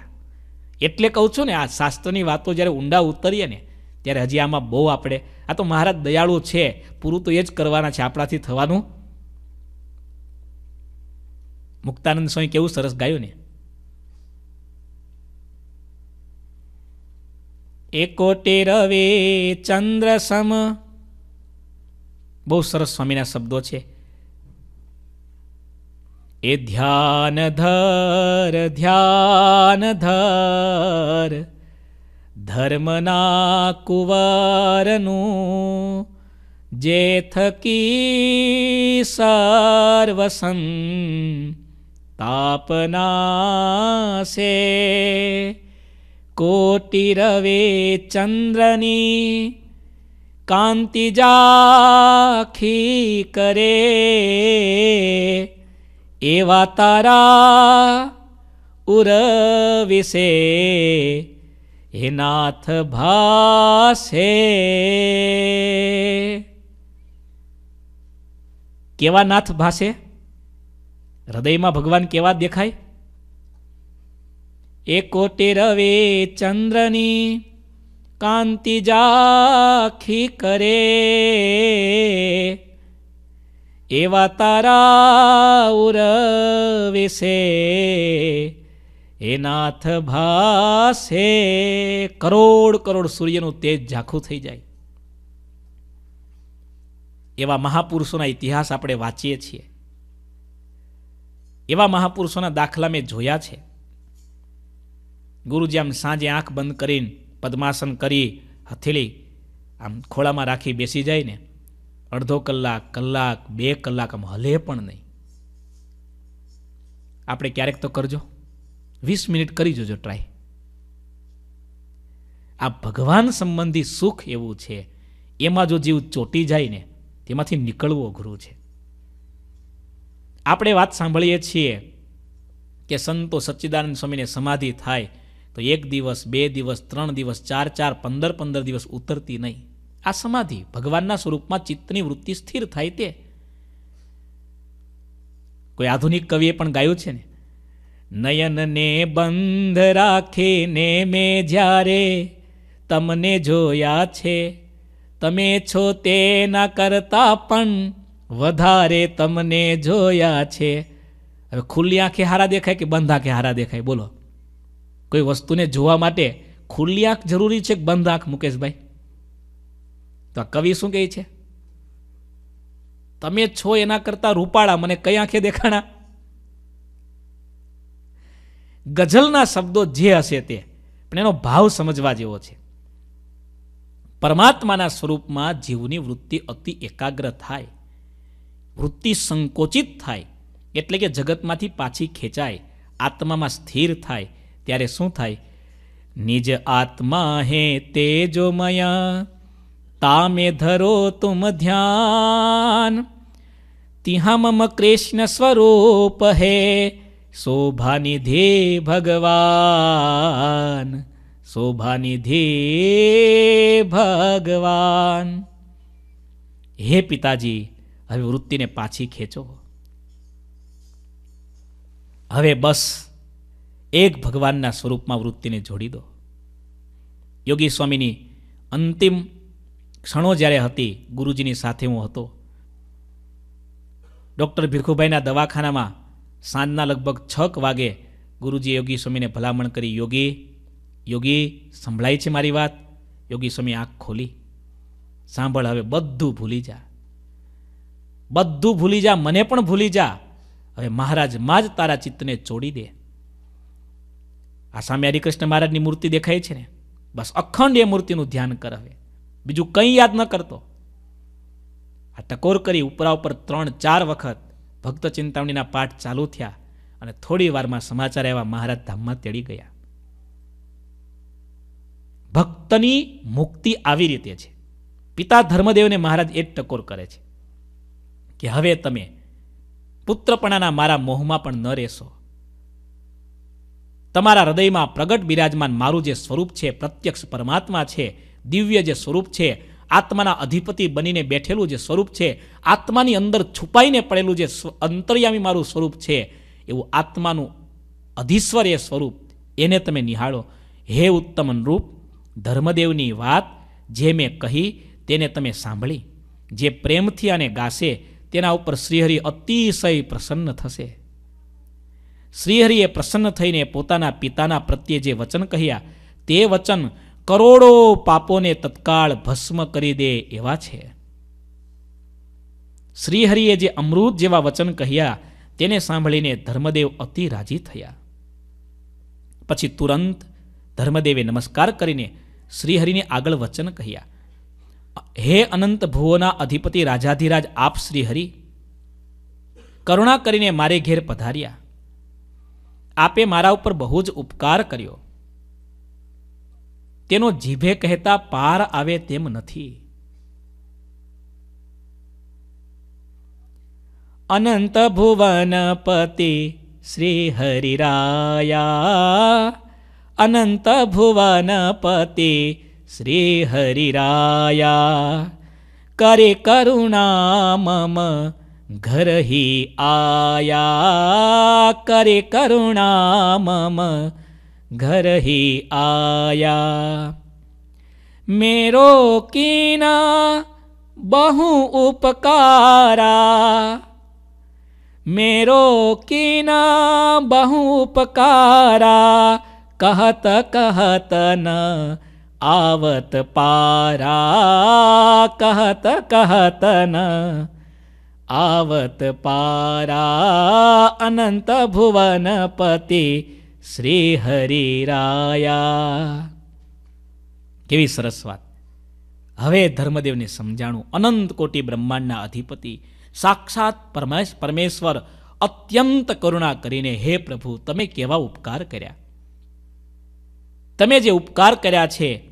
એટલે કહું છું ને, આ શાસ્ત્રની વાતો જ્યારે ઊંડા ઉતરીએ ને, ત્યારે હજી આમાં બહુ આપણે, આ તો મહારાજ દયાળુ છે, પૂરું તો એ જ કરવાના છે, આપણાથી થવાનું. મુક્તાનંદ સ્વામી કેવું સરસ ગાયું ને. એકોટે રવે ચંદ્ર સમ બહુ સરસ સ્વામીના શબ્દો છે. એ ધ્યાન ધર ધ્યાન ધર, ધર્મના કુંવરનું જે થકી સર્વસન તાપના સે કોટી રવે ચંદ્રની કાંતિ જાખી કરે. એવા તારા ઉર વિશે હે નાથ ભાસે કેવા નાથ ભાસે હૃદયમાં ભગવાન કેવા દેખાય? એ કોટી રવિ ચંદ્રની કાંતિ જાખી કરે. એવા તારા ઉર વિશે એ નાથ કરોડ કરોડ સૂર્યનું તેજ ઝાખું થઈ જાય. એવા મહાપુરુષોના ઇતિહાસ આપણે વાંચીએ છીએ. એવા મહાપુરુષોના દાખલા મેં જોયા છે. ગુરુજી આમ સાંજે આંખ બંધ કરીને પદ્માસન કરી હથેળી આમ ખોળામાં રાખી બેસી જાય ને અડધો કલાક કલાક, બે કલાક આમ હલે પણ નહીં. આપણે ક્યારેક તો કરજો. વીસ મિનિટ કરી જોજો ટ્રાય. આ ભગવાન સંબંધી સુખ એવું છે. એમાં જો જીવ ચોટી જાય ને, તેમાંથી નીકળવું અઘરું છે. આપણે વાત સાંભળીએ છીએ કે સંતો સચ્ચિદાનંદ સ્વામીને સમાધિ થાય તો એક દિવસ, બે દિવસ, ત્રણ દિવસ, ચાર ચાર, પંદર પંદર દિવસ ઉતરતી નહીં. આ સમાધિ ભગવાનના સ્વરૂપમાં ચિત્તની વૃત્તિ સ્થિર થાય તે. કોઈ આધુનિક કવિએ પણ ગાયું છે ને? નયનને બંધ રાખીને મેં જ્યારે તમને જોયા છે, તમે છો તેના કરતા પણ વધારે તમને જોયા છે. હવે ખુલ્લી આંખે હારા દેખાય કે બંધ આંખે હારા દેખાય? બોલો. કોઈ વસ્તુને જોવા માટે ખુલ્લી આંખ જરૂરી છે કે બંધ આંખ, મુકેશભાઈ? તો આ કવિ શું કહે છે? તમે છો એના કરતા રૂપાળા, મને કઈ આંખે દેખાણા? ગઝલના શબ્દો જે હશે તે, પણ એનો ભાવ સમજવા જેવો છે. પરમાત્માના સ્વરૂપમાં જીવની વૃત્તિ અતિ એકાગ્ર થાય, વૃત્તિ સંકોચિત થાય, એટલે કે જગતમાંથી પાછી ખેંચાય, આત્મામાં સ્થિર થાય ત્યારે શું થાય? નિજ આત્મા હે તેજોમયા, તામે ધરો તુમ ધ્યાન. તિહા મમ કૃષ્ણ સ્વરૂપ હે, શોભાનિધિ ભગવાન. શોભાનિધિ ભગવાન. હે પિતાજી, હવે વૃત્તિને પાછી ખેંચો. હવે બસ એક ભગવાનના સ્વરૂપમાં વૃત્તિને જોડી દો. યોગી સ્વામીની અંતિમ ક્ષણો જ્યારે હતી, ગુરુજીની સાથે હું હતો. ડૉક્ટર ભીરખુભાઈના દવાખાનામાં સાંજના લગભગ છક વાગે ગુરુજી યોગી સ્વામીને ભલામણ કરી, યોગી યોગી, સંભળાય છે મારી વાત? યોગી સ્વામી આંખ ખોલી. સાંભળ, હવે બધું ભૂલી જા. બધું ભૂલી જા, મને પણ ભૂલી જા. હવે મહારાજ, માં જ તારા ચિત્તને ચોડી દે. આ સામે હરિકૃષ્ણ મહારાજની મૂર્તિ દેખાય છે ને? બસ અખંડ એ મૂર્તિનું ધ્યાન કર હવે બીજું કંઈ યાદ ન કરતો. આ ટકોર કરી ઉપરા ઉપર ત્રણ ચાર વખત ભક્ત ચિંતામણીના પાઠ ચાલુ થયા અને થોડી વારમાં સમાચાર એવા મહારાજ ધામમાં તેડી ગયા. ભક્તની મુક્તિ આવી રીતે છે. પિતા ધર્મદેવને મહારાજ એ જ ટકોર કરે છે કે હવે તમે પુત્રપણાના મારા મોહમાં પણ ન રહેશો. તમારા હૃદયમાં પ્રગટ બિરાજમાન મારું જે સ્વરૂપ છે, પ્રત્યક્ષ પરમાત્મા છે, દિવ્ય જે સ્વરૂપ છે, આત્માના અધિપતિ બનીને બેઠેલું જે સ્વરૂપ છે, આત્માની અંદર છુપાઈને પડેલું જે અંતર્યામી મારું સ્વરૂપ છે, એવું આત્માનું અધીશ્વર એ સ્વરૂપ એને તમે નિહાળો. હે ઉત્તમ રૂપ, ધર્મદેવની વાત જે મેં કહી તેને તમે સાંભળી. જે પ્રેમથી આને ગાશે તેના ઉપર શ્રીહરિ અતિશય પ્રસન્ન થશે. શ્રીહરિએ પ્રસન્ન થઈને પોતાના પિતાના પ્રત્યે જે વચન કહ્યા, તે વચન કરોડો પાપોને તત્કાળ ભસ્મ કરી દે એવા છે. શ્રીહરિએ જે અમૃત જેવા વચન કહ્યા, તેને સાંભળીને ધર્મદેવ અતિ રાજી થયા. પછી તુરંત ધર્મદેવે નમસ્કાર કરીને શ્રીહરિને આગળ વચન કહ્યા, હે અનંત ભુવોના અધિપતિ રાજાધિરાજ, આપ શ્રીહરિ, કરુણા કરીને મારે ઘેર પધાર્યા. આપે મારા ઉપર બહુ જ ઉપકાર કર્યો. તેનો જીભે કહેતા પાર આવે તેમ નથી. અનંત ભુવનપતિ શ્રી હરિરાયા. અનંત ભુવનપતિ શ્રી હરિરાયા. કરે કરુણા મમ घर ी आया करे करुणा मम घर मरही आया। मेरो मेरोीना बहु उपकारा मेरो कीना बहु उपकारा कहत कहत न आवत पारा कहत कहत न આવત પારા અનંત ભુવનપતિ શ્રી હરિરાયા કેવી સરસ વાત. હવે ધર્મદેવને સમજાણું. અનંત કોટી બ્રહ્માંડના અધિપતિ, સાક્ષાત પરમેશ, પરમેશ્વર, અત્યંત કરુણા કરીને હે પ્રભુ, તમે કેવા ઉપકાર કર્યા? તમે જે ઉપકાર કર્યા છે,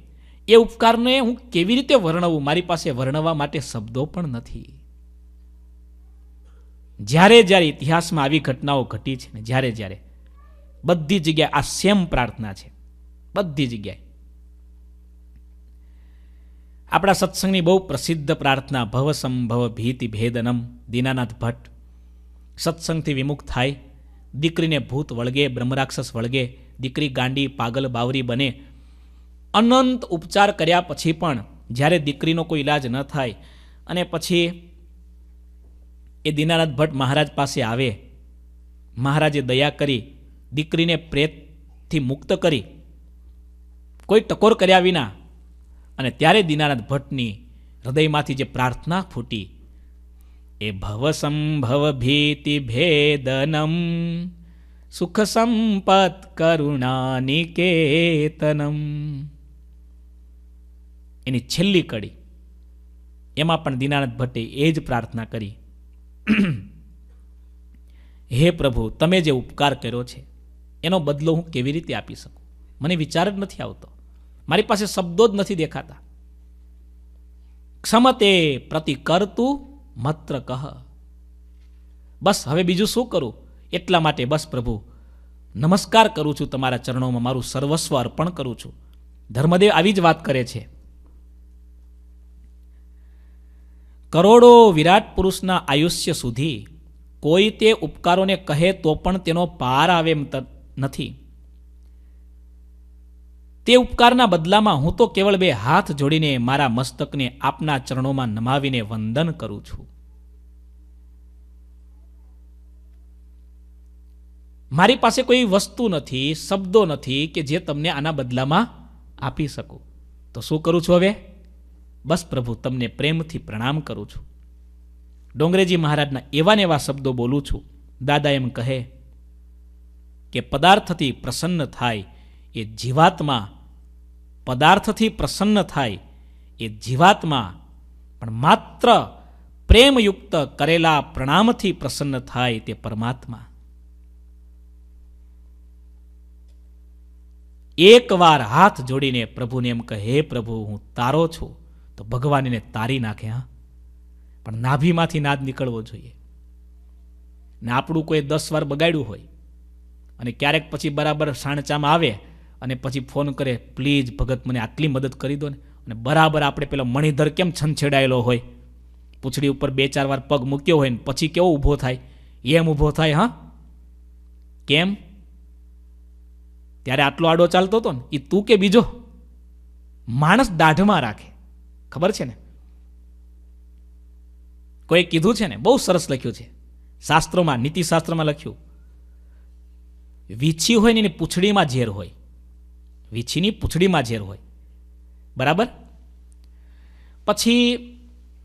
એ ઉપકારને હું કેવી રીતે વર્ણવું? મારી પાસે વર્ણવા માટે શબ્દો પણ નથી. જ્યારે જ્યારે ઇતિહાસમાં આવી ઘટનાઓ ઘટી છે ને જ્યારે જ્યારે બધી જગ્યાએ આ સેમ પ્રાર્થના છે. બધી જગ્યાએ. આપણા સત્સંગની બહુ પ્રસિદ્ધ પ્રાર્થના ભવ સંભવ ભીતિ ભેદનમ દીનાનાથ ભટ્ટ. સત્સંગથી વિમુખ થાય, દીકરીને ભૂત વળગે, બ્રહ્મરાક્ષસ વળગે, દીકરી ગાંડી પાગલ બાવરી બને, અનંત ઉપચાર કર્યા પછી પણ જ્યારે દીકરીનો કોઈ ઈલાજ ન થાય અને પછી એ દિનાનાથ ભટ્ટ મહારાજ પાસે આવે. મહારાજે દયા કરી, દીકરીને પ્રેતથી મુક્ત કરી. કોઈ ટકોર કર્યા વિના અને ત્યારે દિનાનાથ ભટ્ટની હૃદયમાંથી જે પ્રાર્થના ફૂટી, એ ભવ સંભવ ભીતિ ભેદનમ, સુખ સંપત કરુણા નિકેતનમ એની છેલ્લી કડી. એમાં પણ દિનાનાથ ભટ્ટે એ જ પ્રાર્થના કરી. <clears throat> હે પ્રભુ, તમે જે ઉપકાર કર્યો છે, એનો બદલો હું કેવી રીતે આપી શકું? મને વિચાર જ નથી આવતો. મારી પાસે શબ્દો જ નથી દેખાતા. ક્ષમતે પ્રતિ કરતું માત્ર કહ. બસ, હવે બીજું શું કરું? એટલા માટે બસ પ્રભુ, નમસ્કાર કરું છું તમારા ચરણોમાં, મારું સર્વસ્વ અર્પણ કરું છું. ધર્મદેવ આવી જ વાત કરે છે. કરોડો વિરાટ પુરુષના આયુષ્ય સુધી કોઈ તે ઉપકારોને કહે તો પણ તેનો પાર આવે નથી. તે ઉપકારના બદલામાં હું તો કેવળ બે હાથ જોડીને મારા મસ્તકને આપના ચરણોમાં નમાવીને વંદન કરું છું. મારી પાસે કોઈ વસ્તુ નથી, શબ્દો નથી કે જે તમને આના બદલામાં આપી શકું. તો શું કરું છું હવે? બસ પ્રભુ, તમને પ્રેમથી પ્રણામ કરું છું. ડોંગરેજી મહારાજના એવા ને એવા શબ્દો બોલું છું. દાદા એમ કહે કે પદાર્થથી પ્રસન્ન થાય એ જીવાત્મા, પદાર્થથી પ્રસન્ન થાય એ જીવાત્મા, પણ માત્ર પ્રેમયુક્ત કરેલા પ્રણામથી પ્રસન્ન થાય તે પરમાત્મા. એકવાર હાથ જોડીને પ્રભુને એમ કહે પ્રભુ, હું તારો છું. તો ભગવાન એને તારી નાખે, હા? પણ નાભીમાંથી નાદ નીકળવો જોઈએ. ને આપણું કોઈ દસ વાર બગાડ્યું હોય અને ક્યારેક પછી બરાબર સાણચામાં આવે અને પછી ફોન કરે, પ્લીઝ ભગત, મને આટલી મદદ કરી દો ને. અને બરાબર આપણે પેલો મણિધર કેમ છંછેડાયેલો હોય? પૂંછડી ઉપર બે ચાર વાર પગ મૂક્યો હોય ને પછી કેવો ઊભો થાય? એમ ઊભો થાય, હા? કેમ? ત્યારે આટલો આડો ચાલતો હતો ને એ તું કે બીજો? માણસ દાઢમાં રાખે. ખબર છે ને? કોઈ કીધું છે ને? બહુ સરસ લખ્યું છે. શાસ્ત્રોમાં, નીતિશાસ્ત્રમાં લખ્યું. વીછી હોય ને એની પૂંછડીમાં ઝેર હોય. વીછીની પૂંછડીમાં ઝેર હોય. બરાબર? પછી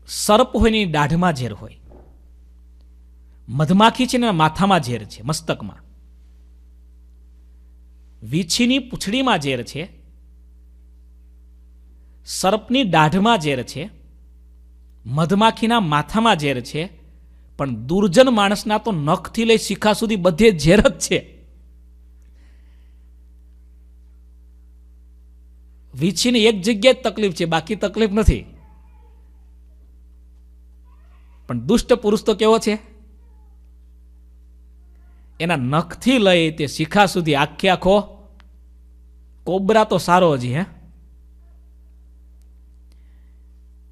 સર્પ હોય ને એની દાઢમાં ઝેર હોય. મધમાખી છે ને માથામાં ઝેર છે, મસ્તકમાં. વીછીની પૂંછડીમાં ઝેર છે. સર્પની દાઢમાં ઝેર છે, મધમાખીના માથામાં ઝેર છે, પણ દુર્જન માણસના તો નખથી લઈ શિખા સુધી બધે ઝેર જ છે. વીછીને એક જગ્યાએ જ તકલીફ છે, બાકી તકલીફ નથી. પણ દુષ્ટ પુરુષ તો કેવો છે? એના નખથી લઈ તે શિખા સુધી આખે આખો કોબરા તો સારો હજી હે.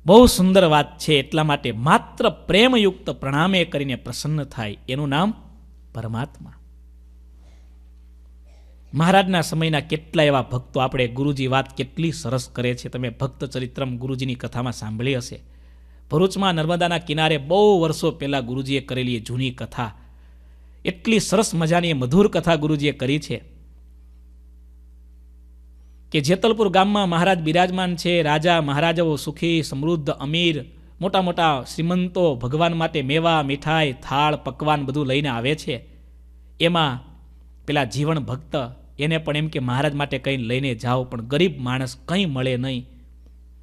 બહુ સુંદર વાત છે, એટલા માટે માત્ર પ્રેમયુક્ત પ્રણામે કરીને પ્રસન્ન થાય. એનું નામ પરમાત્મા. મહારાજના સમયના કેટલા એવા ભક્તો આપણે ગુરુજી વાત કેટલી સરસ કરે છે, તમે ભક્ત ચરિત્રમ ગુરુજીની કથામાં સાંભળી હશે. ભરૂચમાં નર્મદાના કિનારે બહુ વર્ષો પહેલાં ગુરુજીએ કરેલી જૂની કથા. એટલી સરસ મજાની મધુર કથા ગુરુજીએ કરી છે. કે જેતલપુર ગામમાં મહારાજ બિરાજમાન છે, રાજા મહારાજાઓ સુખી, સમૃદ્ધ, અમીર, મોટા મોટા શ્રીમંતો ભગવાન માટે મેવા, મીઠાઈ, થાળ, પકવાન બધું લઈને આવે છે. એમાં પેલા જીવન ભક્ત એને પણ એમ કે મહારાજ માટે કંઈ લઈને જાઓ, પણ ગરીબ માણસ કંઈ મળે નહીં.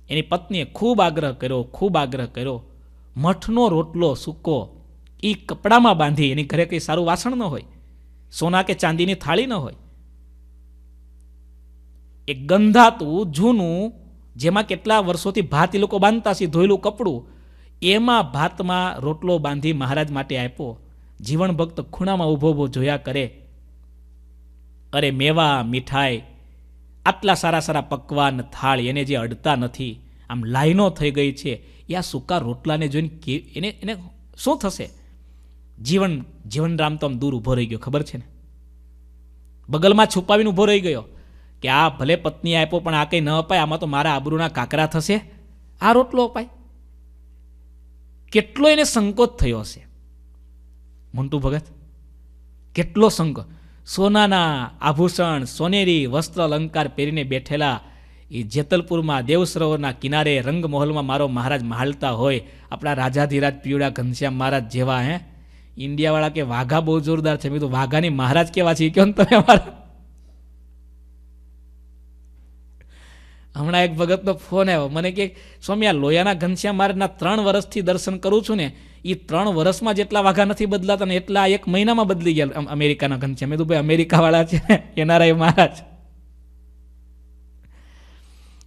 એની પત્નીએ ખૂબ આગ્રહ કર્યો, ખૂબ આગ્રહ કર્યો. મઠનો રોટલો સૂકો એ કપડામાં બાંધી એની ઘરે કંઈ સારું વાસણ ન હોય, સોના કે ચાંદીની થાળી ન હોય. એ ગંધાતું, જૂનું, જેમાં કેટલા વર્ષોથી ભાત એ લોકો બાંધતા છે, ધોયેલું કપડું, એમાં ભાતમાં રોટલો બાંધી મહારાજ માટે આપ્યો. જીવન ભક્ત ખૂણામાં ઊભો ઊભો જોયા કરે. અરે મેવા, મીઠાઈ, આટલા સારા સારા પકવાન, થાળ, એને જે અડતા નથી, આમ લાઈનો થઈ ગઈ છે, એ આ સૂકા રોટલાને જોઈને કે, એને એને શું થશે? જીવન, જીવનરામ તો આમ દૂર ઊભો રહી ગયો, ખબર છે ને? બગલમાં છુપાવીને ઊભો રહી ગયો. કે આ ભલે પત્ની આપ્યો, પણ આ કંઈ ન અપાય. આમાં તો મારા આબરૂના કાકરા થશે. આ રોટલો અપાય. કેટલો એને સંકોચ થયો હશે? મોન્ટુ ભગત, કેટલો સંકોચ. સોનાના આભૂષણ, સોનેરી વસ્ત્ર અલંકાર પહેરીને બેઠેલા એ જેતલપુરમાં દેવ સરોવરના કિનારે રંગમહોલમાં મારો મહારાજ મહાલતા હોય. આપણા રાજાધિરાજ પીવડા ઘનશ્યામ મહારાજ જેવા, હે? ઇન્ડિયાવાળા કે વાઘા બહુ જોરદાર છે. મેં તો વાઘાની મહારાજ કેવા છે? કહો ને તમે મારા હમણાં એક ભગતનો ફોન આવ્યો. મને કે, સ્વામી, આ લોયાના ઘનશ્યામ મહારાજના ત્રણ વર્ષથી દર્શન કરું છું ને એ ત્રણ વર્ષમાં જેટલા વાઘા નથી બદલાતા ને એટલા એક મહિનામાં બદલી ગયા અમેરિકાના ઘનશ્યામ. મેં તો ભાઈ, અમેરિકાવાળા છે, એનઆરઆઈ મહારાજ.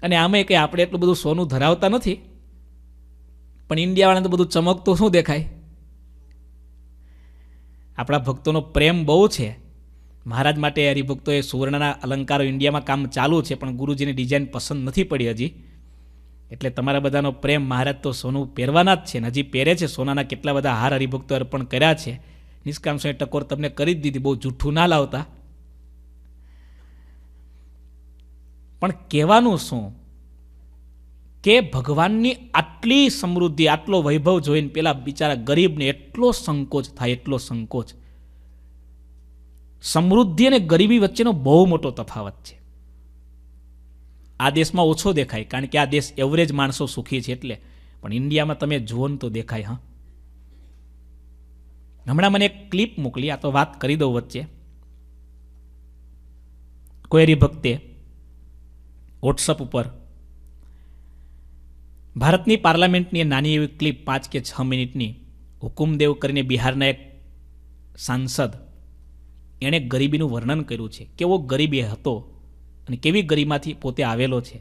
અને આમે કંઈ આપણે એટલું બધું સોનું ધરાવતા નથી, પણ ઇન્ડિયાવાળાને તો બધું ચમકતું શું દેખાય? આપણા ભક્તોનો પ્રેમ બહુ છે. મહારાજ માટે હરિભક્તોએ સુવર્ણના અલંકારો ઇન્ડિયામાં કામ ચાલુ છે, પણ ગુરુજીની ડિઝાઇન પસંદ નથી પડી હજી. એટલે તમારા બધાનો પ્રેમ મહારાજ તો સોનું પહેરવાના જ છે ને, હજી પહેરે છે સોનાના કેટલા બધા હાર હરિભક્તો અર્પણ કર્યા છે. નિષ્કામ સ્વામી ટકોર તમને કરી જ દીધી, બહુ જૂઠું ના લાવતા. પણ કહેવાનું શું? કે ભગવાનની આટલી સમૃદ્ધિ, આટલો વૈભવ જોઈને પેલા બિચારા ગરીબને એટલો સંકોચ થાય, એટલો સંકોચ. સમૃદ્ધિ અને ગરીબી વચ્ચેનો બહુ મોટો તફાવત છે. આ દેશમાં ઓછો દેખાય, કારણ કે આ દેશ એવરેજ માણસો સુખી છે એટલે. પણ ઇન્ડિયામાં તમે જુઓ તો દેખાય, હા. હમણાં મને એક ક્લિપ મોકલી, આ તો વાત કરી દઉં વચ્ચે. કોયરી ભક્તે વોટ્સઅપ ઉપર, ભારતની પાર્લામેન્ટની નાની એવી ક્લિપ પાંચ કે છ મિનિટની હુકુમદેવ કરીને બિહારના એક સાંસદ એણે ગરીબીનું વર્ણન કર્યું છે. કેવો ગરીબી હતો અને કેવી ગરીમાંથી પોતે આવેલો છે.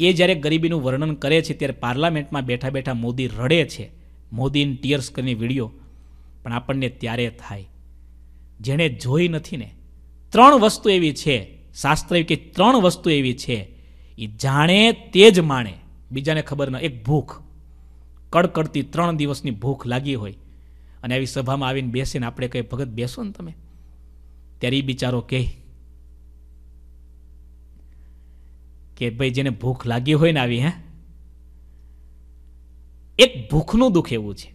એ જ્યારે ગરીબીનું વર્ણન કરે છે ત્યારે પાર્લામેન્ટમાં બેઠા બેઠા મોદી રડે છે. મોદી ઇન ટીયર્સ કરીને વીડિયો. પણ આપણને ત્યારે થાય. જેણે જોઈ નથી ને, ત્રણ વસ્તુ એવી છે. શાસ્ત્ર કે ત્રણ વસ્તુ એવી છે. એ જાણે તે જ માણે. બીજાને ખબર ન, એક ભૂખ. કડકડતી ત્રણ દિવસની ભૂખ લાગી હોય. અને આવી સભામાં આવીને બેસીને આપણે કંઈ ભગત બેસો ને તમે? ત્યારે બિચારો કહે કે ભાઈ જેને ભૂખ લાગી હોય ને આવી, હે? એક ભૂખનું દુઃખ એવું છે.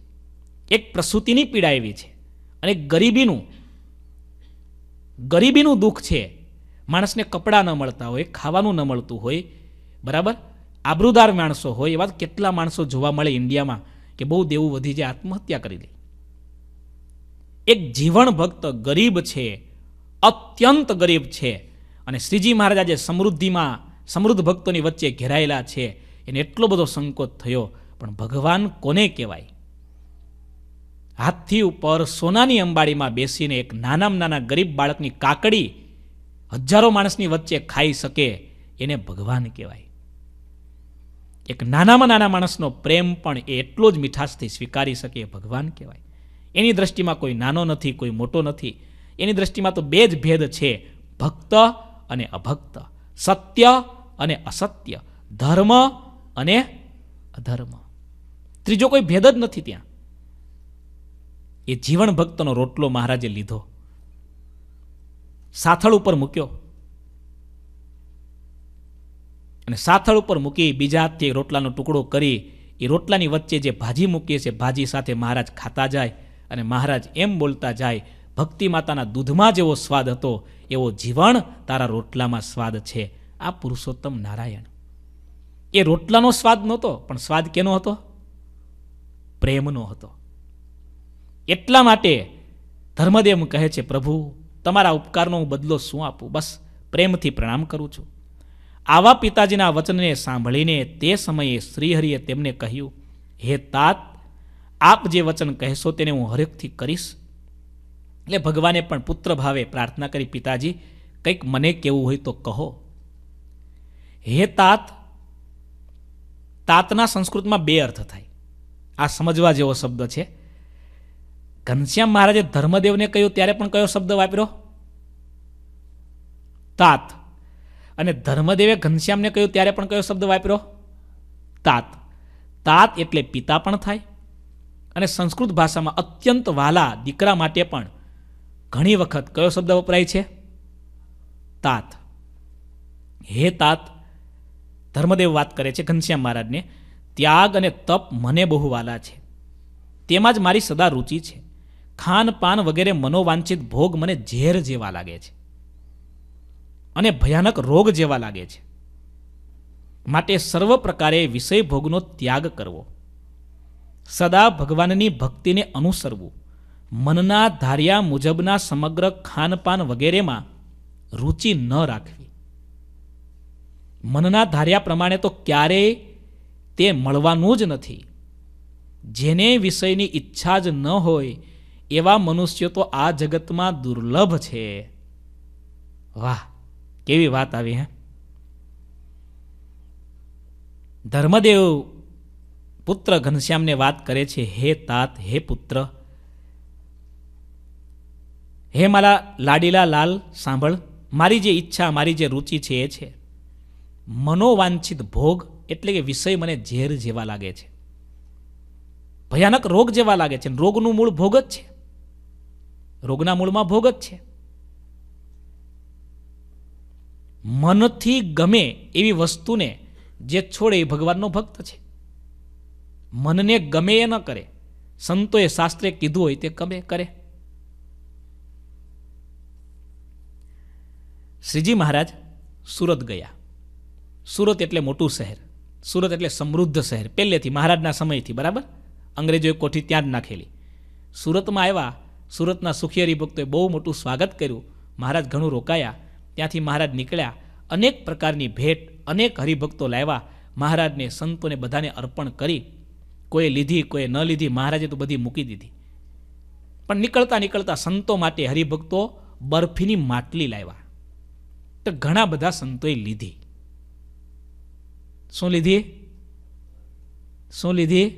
એક પ્રસૂતિની પીડા એવી છે. અને ગરીબીનું ગરીબીનું દુઃખ છે. માણસને કપડાં ન મળતા હોય, ખાવાનું ન મળતું હોય, બરાબર? આબરૂદાર માણસો હોય, એવા કેટલા માણસો જોવા મળે ઇન્ડિયામાં કે બહુ દેવું વધી જાય, આત્મહત્યા કરી લે. એક જીવન ભક્ત ગરીબ છે. અત્યંત ગરીબ છે. અને શ્રીજી મહારાજ આજે સમૃદ્ધિમાં, સમૃદ્ધ ભક્તોની વચ્ચે ઘેરાયેલા છે. એને એટલો બધો સંકોચ થયો. પણ ભગવાન કોને કહેવાય? હાથથી ઉપર સોનાની અંબાડીમાં બેસીને એક નાનામાં નાના ગરીબ બાળકની કાકડી હજારો માણસની વચ્ચે ખાઈ શકે એને ભગવાન કહેવાય. એક નાનામાં નાના માણસનો પ્રેમ પણ એ એટલો જ મીઠાશથી સ્વીકારી શકે એ ભગવાન કહેવાય. એની દ્રષ્ટિમાં કોઈ નાનો નથી, કોઈ મોટો નથી. એની દ્રષ્ટિમાં તો બે જ ભેદ છે. ભક્ત અને અભક્ત. સત્ય અને અસત્ય. ધર્મ અને અધર્મ. ત્રીજો કોઈ ભેદ જ નથી ત્યાં. એ જીવન ભક્તનો રોટલો મહારાજે લીધો. સાથળ ઉપર મૂક્યો. અને સાથળ ઉપર મૂકી બીજા હાથથી રોટલાનો ટુકડો કરી એ રોટલાની વચ્ચે જે ભાજી મૂકીએ છે ભાજી સાથે મહારાજ ખાતા જાય અને મહારાજ એમ બોલતા જાય ભક્તિ માતાના દૂધમાં જેવો સ્વાદ હતો, એવો જીવન તારા રોટલામાં સ્વાદ છે. આ પુરુષોત્તમ નારાયણ. એ રોટલાનો સ્વાદ નહોતો, પણ સ્વાદ કેનો હતો? પ્રેમનો હતો. એટલા માટે ધર્મદેવ કહે છે, પ્રભુ, તમારા ઉપકારનો હું બદલો શું આપું? બસ પ્રેમથી પ્રણામ કરું છું. આવા પિતાજીના વચનને સાંભળીને તે સમયે શ્રીહરિએ તેમને કહ્યું, હે તાત, આપ જે વચન કહેશો તેને હું હરેકથી કરીશ. એટલે ભગવાને પણ પુત્ર ભાવે પ્રાર્થના કરી, પિતાજી, કંઈક મને કેવું હોય તો કહો. હે તાત, તાતના સંસ્કૃતમાં બે અર્થ થાય. આ સમજવા જેવો શબ્દ છે. ઘનશ્યામ મહારાજે ધર્મદેવને કહ્યું, ત્યારે પણ કયો શબ્દ વાપર્યો? તાત. અને ધર્મદેવે ઘનશ્યામને કહ્યું, ત્યારે પણ કયો શબ્દ વાપર્યો? તાત. તાત એટલે પિતા પણ થાય. અને સંસ્કૃત ભાષામાં અત્યંત વાલા દીકરા માટે પણ ઘણી વખત કયો શબ્દ વપરાય છે? તાત. હે તાત, ધર્મદેવ વાત કરે છે ઘનશ્યામ મહારાજને, ત્યાગ અને તપ મને બહુ વાલા છે. તેમાં જ મારી સદા રુચિ છે. ખાન પાન વગેરે મનોવાંછિત ભોગ મને ઝેર જેવા લાગે છે. અને ભયાનક રોગ જેવા લાગે છે. માટે સર્વ પ્રકારે વિષય ભોગનો ત્યાગ કરવો. સદા ભગવાનની ભક્તિને અનુસરવું. મનના ધાર્યા મુજબના સમગ્ર ખાનપાન વગેરેમાં રુચિ ન રાખવી. મનના ધાર્યા પ્રમાણે તો ક્યારેય તે મળવાનું જ નથી. જેને વિષયની ઈચ્છા જ ન હોય, એવા મનુષ્યો તો આ જગતમાં દુર્લભ છે. વાહ, કેવી વાત આવી, હે? ધર્મદેવ પુત્ર ઘનશ્યામને વાત કરે છે, હે તાત, હે પુત્ર હે મારા લાડીલા લાલ, સાંભળ, મારી જે ઈચ્છા, મારી જે રુચિ છે એ છે. મનોવાંછિત ભોગ એટલે કે વિષય મને ઝેર જેવા લાગે છે. ભયાનક રોગ જેવા લાગે છે. રોગનું મૂળ ભોગ જ છે. રોગના મૂળમાં ભોગ જ છે. મનથી ગમે એવી વસ્તુને જે છોડે એ ભગવાનનો ભક્ત છે. મનને ગમે એ ન કરે. સંતોએ શાસ્ત્રે કીધું હોય તે ગમે કરે. શ્રીજી મહારાજ સુરત ગયા. સુરત એટલે મોટું શહેર, સુરત એટલે સમૃદ્ધ શહેર. પહેલેથી, મહારાજના સમયથી, બરાબર? અંગ્રેજોએ કોઠી ત્યાં જ નાખેલી. સુરતમાં આવ્યા, સુરતના સુખી હરિભક્તોએ બહુ મોટું સ્વાગત કર્યું. મહારાજ ઘણું રોકાયા, ત્યાંથી મહારાજ નીકળ્યા. અનેક પ્રકારની ભેટ, અનેક હરિભક્તો લાવ્યા. મહારાજને, સંતોને બધાને અર્પણ કરી. કોઈએ લીધી, કોઈએ ન લીધી, મહારાજે તો બધી મૂકી દીધી. પણ નીકળતા નીકળતા સંતો માટે હરિભક્તો બરફીની માટલી લાવ્યા. તો ઘણા બધા સંતોએ લીધી. શું લીધી? શું લીધી?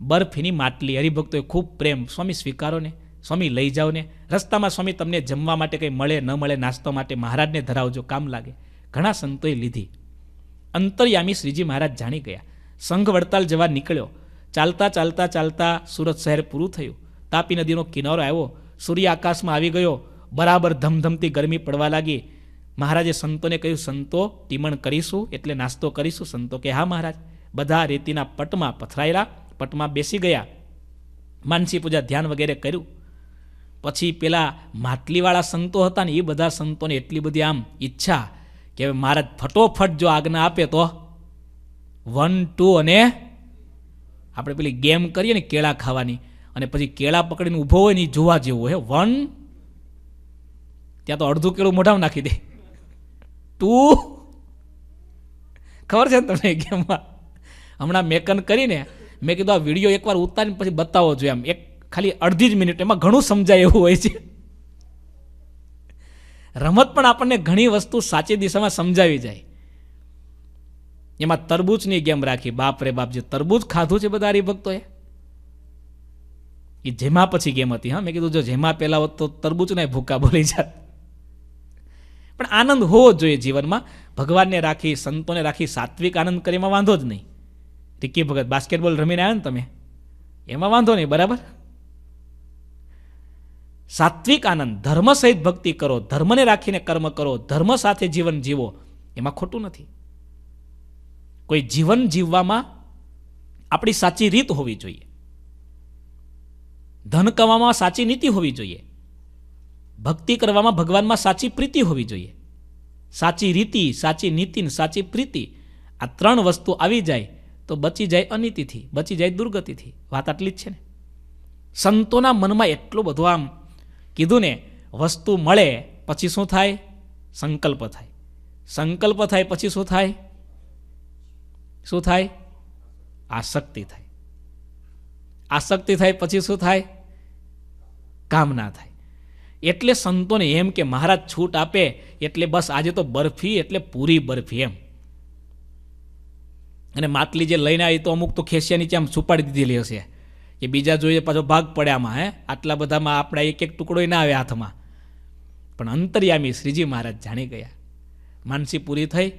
બરફીની માટલી. હરિભક્તોએ ખૂબ પ્રેમ. સ્વામી સ્વીકારો ને સ્વામી લઈ જાઓ ને રસ્તામાં સ્વામી તમને જમવા માટે કંઈ મળે, ન મળે, નાસ્તો માટે મહારાજને ધરાવજો, કામ લાગે. ઘણા સંતોએ લીધી. અંતર્યામી શ્રીજી મહારાજ જાણી ગયા. સંઘ વડતાલ જવા નીકળ્યો. ચાલતા ચાલતા ચાલતા સુરત શહેર પૂરું થયું. તાપી નદીનો કિનારો આવ્યો. સૂર્ય આકાશમાં આવી ગયો. બરાબર ધમધમતી ગરમી પડવા લાગી. મહારાજે સંતોને કહ્યું, સંતો ટીમણ કરીશું, એટલે નાસ્તો કરીશું. સંતો કે, હા મહારાજ. બધા રેતીના પટમાં પથરાયેલા, પટમાં બેસી ગયા. માનસી પૂજા ધ્યાન વગેરે કર્યું. પછી પેલા માટલીવાળા સંતો હતા ને, એ બધા સંતોને એટલી બધી આમ ઈચ્છા કે હવે મહારાજ ફટોફટ જો આજ્ઞા આપે તો વન, ટુ અને આપણે પેલી ગેમ કરીએ ને, કેળા ખાવાની. અને પછી કેળા પકડીને ઊભો હોય ને, એ જોવા જેવું હે વન, ત્યાં તો અડધું કેળું મોઢામાં નાખી દે. ટુ ખબર છે ને તમને ગેમમાં હમણાં મેકન કરીને મેં કીધું આ વીડિયો એકવાર ઉતારીને પછી બતાવો જોઈએ એમ. એક ખાલી અડધી જ મિનિટ, એમાં ઘણું સમજાય એવું હોય છે. રમત પણ આપણને ઘણી વસ્તુ સાચી દિશામાં સમજાવી જાય. એમાં તરબૂચની ગેમ રાખી. બાપ રે બાપ, જે તરબૂચ ખાધું છે બધા હરિભક્તોએ. એ જેમાં પછી ગેમ હતી, હા. મેં કીધું જો જેમાં પહેલાં હોત તો તરબૂચને ભૂકા બોલી જાત. પણ આનંદ હોવો જોઈએ જીવનમાં. ભગવાનને રાખી, સંતોને રાખી સાત્વિક આનંદ કરે એમાં વાંધો જ નહીં. રિક્કી ભગત બાસ્કેટબોલ રમીને આવ્યા ને તમે? એમાં વાંધો નહીં, બરાબર? સાત્વિક આનંદ, ધર્મ સહિત ભક્તિ કરો, ધર્મને રાખીને કર્મ કરો, ધર્મ સાથે જીવન જીવો, એમાં ખોટું નથી. કોઈ જીવન જીવવામાં આપણી સાચી રીત હોવી જોઈએ. ધન કમાવામાં સાચી નીતિ હોવી જોઈએ. ભક્તિ કરવામાં ભગવાનમાં સાચી પ્રીતિ હોવી જોઈએ. સાચી રીતિ, સાચી નીતિ સાચી પ્રીતિ. આ ત્રણ વસ્તુ આવી જાય તો બચી જાય અનિતિથી, બચી જાય દુર્ગતિથી. વાત આટલી જ છે ને. સંતોના મનમાં એટલું બધું આમ કીધું ને, વસ્તુ મળે પછી શું થાય? સંકલ્પ થાય. સંકલ્પ થાય પછી શું થાય? શું થાય? આસક્તિ થાય. આસક્તિ થાય પછી શું થાય? કામના થાય. એટલે સંતોને એમ કે મહારાજ છૂટ આપે, એટલે બસ આજે તો બરફી, એટલે પૂરી બરફી એમ. અને માટલી જે લઈને આવી તો અમુક તો ખેસિયા નીચે આમ છુપાડી દીધેલી હશે. કે બીજા જોઈએ પાછો ભાગ પડ્યામાં હે? આટલા બધામાં આપણા એક એક ટુકડો ના આવે હાથમાં. પણ અંતર્યામી શ્રીજી મહારાજ જાણી ગયા. માનસી પૂરી થઈ.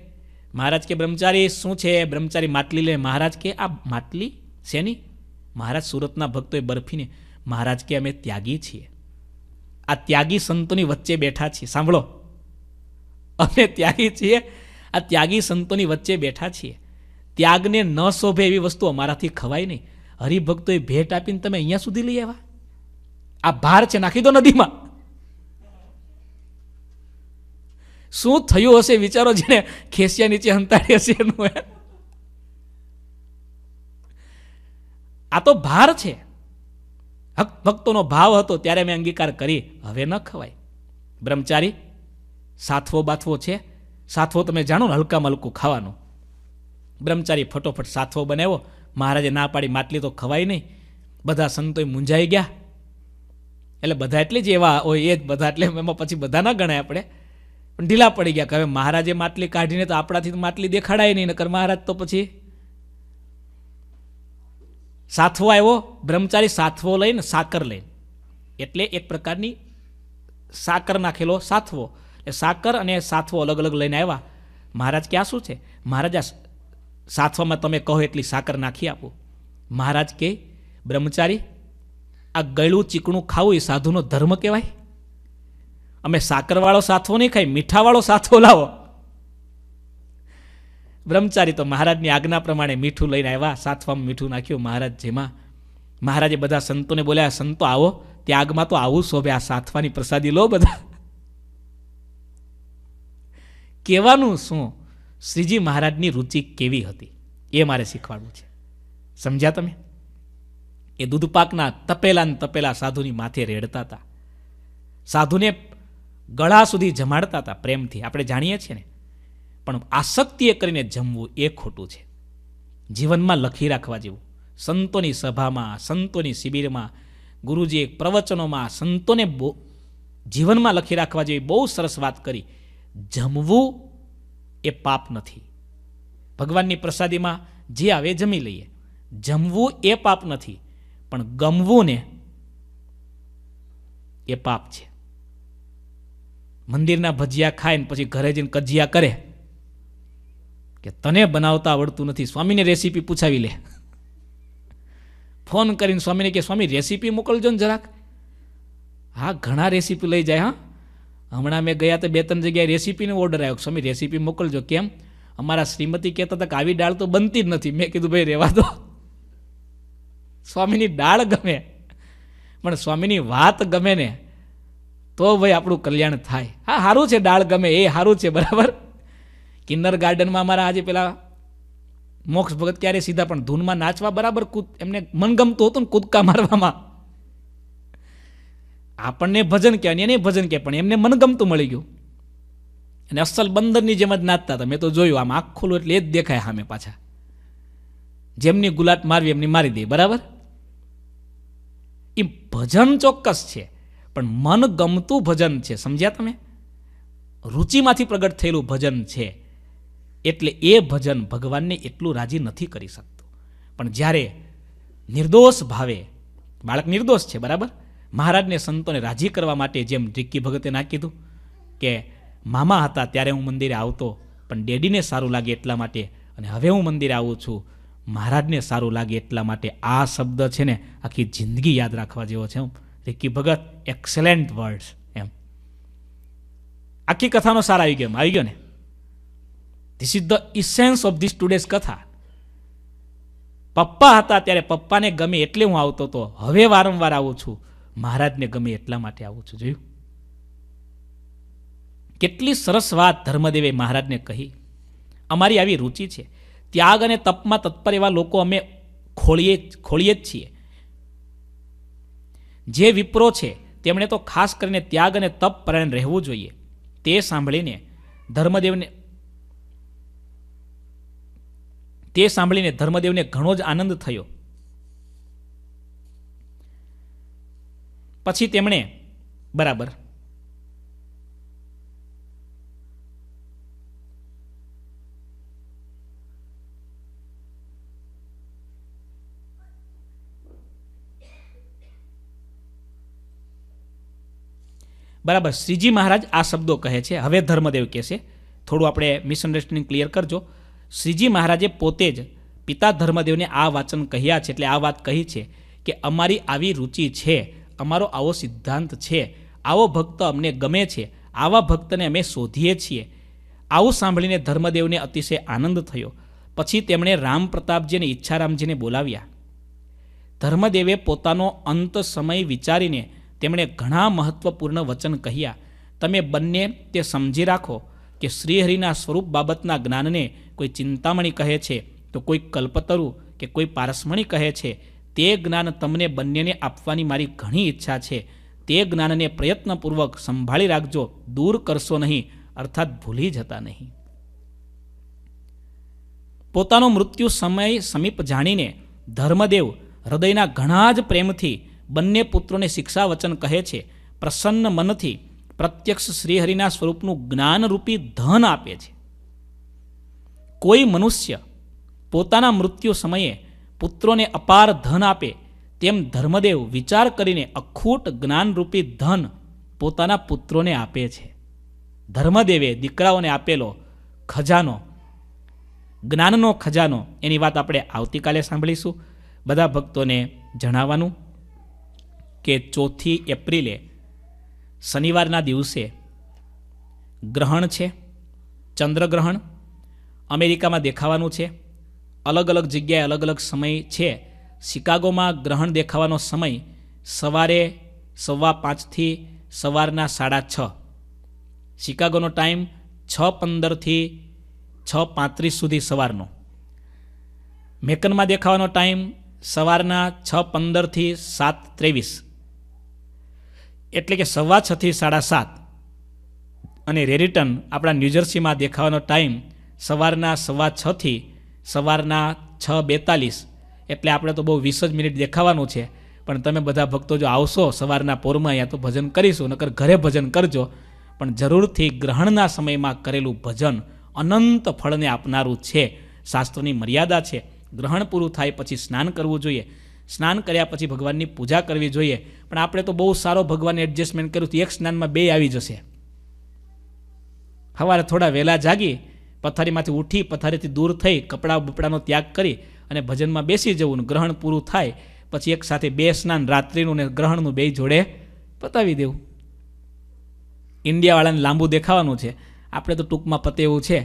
મહારાજ કે, બ્રહ્મચારી, શું છે? બ્રહ્મચારી માટલી લે. મહારાજ કે, આ માટલી શેની મહારાજ સુરતના ભક્તોએ બરફીને, મહારાજ કે અમે ત્યાગી છીએ. આ ત્યાગી સંતોની વચ્ચે બેઠા છીએ. સાંભળો. અમે ત્યાગી છીએ, આ ત્યાગી સંતોની વચ્ચે બેઠા છીએ. ત્યાગને ન શોભે એવી વસ્તુ અમારાથી ખવાય નહીં. હરિભક્તોએ ભેટ આપીને તમે અહીંયા સુધી લઈ આવ્યા. આ ભાર છે, નાખી દો નદીમાં. શું થયું હશે, વિચારો જેને ખેસિયા નીચે હંતાડી હશે એનું આ તો ભાર છે. ભક્તોનો ભાવ હતો ત્યારે મેં અંગીકાર કરી. હવે ન ખવાય. બ્રહ્મચારી સાથવો બાથવો છે. સાથવો તમે જાણો ને, હલકા મલકું ખાવાનું. બ્રહ્મચારી ફટોફટ સાથવો બનાવ્યો. મહારાજે ના પાડી માટલી તો ખવાય નહીં. બધા સંતોએ મૂંઝાઈ ગયા. એટલે બધા એટલે જ એવા હોય એ જ બધા, એટલે એમાં પછી બધા ના ગણાય આપણે. પણ ઢીલા પડી ગયા કે હવે મહારાજે માટલી કાઢીને તો આપણાથી માટલી દેખાડાય નહીં, નકર મહારાજ તો પછી સાથવો આવ્યો, બ્રહ્મચારી સાથવો લઈને સાકર લઈને. એટલે એક પ્રકારની સાકર નાખેલો સાથવો એ સાકર અને સાથવો અલગ અલગ લઈને આવ્યા. મહારાજ કે આ શું છે? મહારાજ આ સાથવામાં તમે કહો એટલી સાકર નાખી આપો. મહારાજ કે, બ્રહ્મચારી, આ ગળું ચીકણું ખાવું એ સાધુનો ધર્મ કહેવાય? અમે સાકરવાળો સાથવો નહીં ખાઈ, મીઠાવાળો સાથવો લાવો. બ્રહ્મચારી તો મહારાજની આજ્ઞા પ્રમાણે મીઠું લઈને આવ્યા. સાથવામાં મીઠું નાખ્યું મહારાજ જેમાં. મહારાજે બધા સંતોને બોલ્યા, સંતો આવો, ત્યાગમાં તો આવું શોભે, આ સાથવાની પ્રસાદી લો બધા. કહેવાનું શું? શ્રીજી, મહારાજની રુચિ કેવી હતી? એ મારે શીખવાડવું છે. સમજ્યા તમે? એ દૂધપાકના તપેલા ને તપેલા સાધુની માથે રેડતા હતા. સાધુને ગળા સુધી જમાડતા હતા પ્રેમથી. આપણે જાણીએ છીએ ને? પણ આસક્તિએ કરીને જમવું એ ખોટું છે. જીવનમાં લખી રાખવા જેવું. સંતોની સભામાં, સંતોની શિબિરમાં ગુરુજીએ પ્રવચનોમાં, સંતોને બહુ જીવનમાં લખી રાખવા જેવી બહુ સરસ વાત કરી. જમવું એ પાપ નથી. ભગવાનની પ્રસાદીમાં જે આવે જમી લઈએ. જમવું એ પાપ નથી, પણ ગમવું ને એ પાપ છે. મંદિરના ભજીયા ખાય ને પછી ઘરે જઈને કજિયા કરે કે તને બનાવતા આવડતું નથી, સ્વામીને રેસીપી પૂછાવી લે. ફોન કરીને સ્વામીને કે, સ્વામી રેસીપી મોકલજો ને જરાક. હા, ઘણા રેસીપી લઈ જાય, હા. હમણાં મેં ગયા તો બે ત્રણ જગ્યાએ રેસીપીનો ઓર્ડર આવ્યો સ્વામી રેસીપી મોકલજો. કેમ? અમારા શ્રીમતી કહેતા હતા કે, આવી દાળ તો બનતી જ નથી. મેં કીધું, ભાઈ રહેવા દો. સ્વામીની દાળ ગમે, પણ સ્વામીની વાત ગમે ને, તો ભાઈ આપણું કલ્યાણ થાય. હા સારું છે, દાળ ગમે, એ સારું છે, બરાબર? કિન્નર ગાર્ડનમાં અમારા આજે પેલા મોક્ષ ભગત ક્યારે સીધા પણ ધૂનમાં નાચવા બરાબર કૂદ એમને મનગમતું હતું ને કૂદકા મારવામાં. આપણને ભજન કે એને ભજન કે, પણ એમને મનગમતું મળી ગયું. અને અસલ બંદરની જેમ જ નાચતા હતા. મેં તો જોયું, આમ આંખ ખુલ્લું એટલે એ જ દેખાય સામે પાછા. જેમની ગુલાટ મારવી, એમની મારી દે, બરાબર? એ ભજન ચોક્કસ છે, પણ મન ગમતું ભજન છે. સમજ્યા તમે? રુચિમાંથી પ્રગટ થયેલું ભજન છે. એટલે એ ભજન ભગવાનને એટલું રાજી નથી કરી શકતું. પણ જ્યારે નિર્દોષ ભાવે, બાળક નિર્દોષ છે, બરાબર? મહારાજને સંતોને રાજી કરવા માટે જેમ રિક્કી ભગતે ના કીધું કે, મામા હતા ત્યારે હું મંદિરે આવતો, પણ ડેડીને સારું લાગે એટલા માટે, અને હવે હું મંદિરે આવું છું. મહારાજને સારું લાગે એટલા માટે આ શબ્દ છે ને આખી જિંદગી યાદ રાખવા જેવો છે, એમ. રિક્કી ભગત એક્સેલેન્ટ વર્ડ્સ એમ. આખી કથાનો સાર આવી ગયો, એમ. આવી ગયો ને? This is the essence of this today's katha પપ્પા હતા ત્યારે પપ્પાને ગમે એટલે હું આવતો હતો. હવે વારંવાર આવું છું. મહારાજને ગમે એટલા માટે આવું છું. જોયું? કેટલી સરસ વાત ધર્મદેવે મહારાજને કહી. અમારી આવી રુચિ છે. ત્યાગ અને તપમાં તત્પર એવા લોકો અમે ખોળીએ ખોળીએ જ છીએ. જે વિપ્રો છે, તેમણે તો ખાસ કરીને ત્યાગ અને તપ પરાયણ રહેવું જોઈએ. તે સાંભળીને ધર્મદેવને તે સાંભળીને ધર્મદેવને ઘણો જ આનંદ થયો. પછી તેમણે, બરાબર. બરાબર, શ્રીજી મહારાજ આ શબ્દો કહે છે. હવે ધર્મદેવ કહેશે. થોડું આપણે મિસઅન્ડરસ્ટેન્ડિંગ ક્લિયર કરજો. શ્રીજી મહારાજે પોતે જ પિતા ધર્મદેવને આ વાચન કહ્યા છે, એટલે આ વાત કહી છે કે અમારી આવી રુચિ છે, અમારો આવો સિદ્ધાંત છે, આવો ભક્ત અમને ગમે છે, આવા ભક્તને અમે શોધીએ છીએ. આવું સાંભળીને ધર્મદેવને અતિશય આનંદ થયો. પછી તેમણે રામ પ્રતાપજી અને ઈચ્છારામજીને બોલાવ્યા. ધર્મદેવે પોતાનો અંત સમય વિચારીને તેમણે ઘણા મહત્વપૂર્ણ વચન કહ્યા. તમે બંને તે સમજી રાખો કે શ્રીહરિના સ્વરૂપ બાબતના જ્ઞાનને કોઈ ચિંતામણી કહે છે, તો કોઈ કલ્પતરુ કે કોઈ પારસમણી કહે છે, તે જ્ઞાન તમને બંનેને આપવાની મારી ઘણી ઈચ્છા છે. તે જ્ઞાનને પ્રયત્નપૂર્વક સંભાળી રાખજો, દૂર કરશો નહીં, અર્થાત ભૂલી જતા નહીં. પોતાનો મૃત્યુ સમય સમીપ જાણીને ધર્મદેવ હૃદયના ઘણા જ પ્રેમથી બંને પુત્રોને શિક્ષા વચન કહે છે. પ્રસન્ન મનથી પ્રત્યક્ષ શ્રીહરિના સ્વરૂપનું જ્ઞાનરૂપી ધન આપે છે. કોઈ મનુષ્ય પોતાના મૃત્યુ સમયે પુત્રોને અપાર ધન આપે, તેમ ધર્મદેવ વિચાર કરીને અખૂટ જ્ઞાનરૂપી ધન પોતાના પુત્રોને આપે છે. ધર્મદેવે દીકરાઓને આપેલો ખજાનો, જ્ઞાનનો ખજાનો, એની વાત આપણે આવતીકાલે સાંભળીશું. બધા ભક્તોને જણાવવાનું કે ચોથી એપ્રિલે શનિવારના દિવસે ગ્રહણ છે, ચંદ્રગ્રહણ. અમેરિકામાં દેખાવાનું છે. અલગ અલગ જગ્યાએ અલગ અલગ સમય છે. શિકાગોમાં ગ્રહણ દેખાવાનો સમય સવારે સવા પાંચથી સવારના સાડા છ. શિકાગોનો ટાઈમ છ પંદરથી છ પાંત્રીસ સુધી સવારનો. મેકનમાં દેખાવાનો ટાઈમ સવારના છ પંદરથી સાત ત્રેવીસ. એટલે કે સવા છથી સાડા સાત. અને રેરિટન આપણા ન્યૂજર્સીમાં દેખાવાનો ટાઈમ સવારના સવા છથી સવારના છ બેતાલીસ. એટલે આપણે તો બહુ વીસ જ મિનિટ દેખાવાનું છે. પણ તમે બધા ભક્તો જો આવશો સવારના પોરમાં અહીંયા તો ભજન કરીશું, નકર ઘરે ભજન કરજો. પણ જરૂરથી ગ્રહણના સમયમાં કરેલું ભજન અનંત ફળને આપનારું છે. શાસ્ત્રની મર્યાદા છે. ગ્રહણ પૂરું થાય પછી સ્નાન કરવું જોઈએ. સ્નાન કર્યા પછી ભગવાનની પૂજા કરવી જોઈએ. પણ આપણે તો બહુ સારો ભગવાનને એડજસ્ટમેન્ટ કર્યું એક સ્નાનમાં બે આવી જશે. સવારે થોડા વહેલા જાગી પથારીમાંથી ઉઠી પથારીથી દૂર થઈ કપડાં બપડાનો ત્યાગ કરી અને ભજનમાં બેસી જવું ગ્રહણ પૂરું થાય, પછી એક સાથે બે સ્નાન રાત્રિનું ને ગ્રહણનું બે જોડે પતાવી દેવું. ઇન્ડિયાવાળાને લાંબુ દેખાવાનું છે. આપણે તો ટૂંકમાં પતે એવું છે.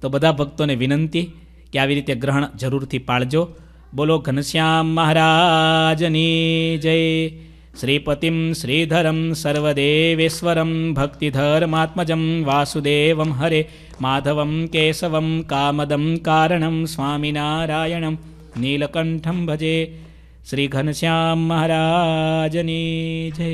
તો બધા ભક્તોને વિનંતી કે આવી રીતે ગ્રહણ જરૂરથી પાળજો. બોલો ઘનશ્યામ મહારાજની જય. શ્રીપતિમ શ્રીધરમ સર્વદેવેશ્વરમ ભક્તિધર્માત્મજમ વાસુદેવમ હરે માધવમ કેશવમ કામદમ કારણમ સ્વામિનારાયણમ નીલકંઠમ ભજે શ્રી ઘનશ્યામ મહારાજની જય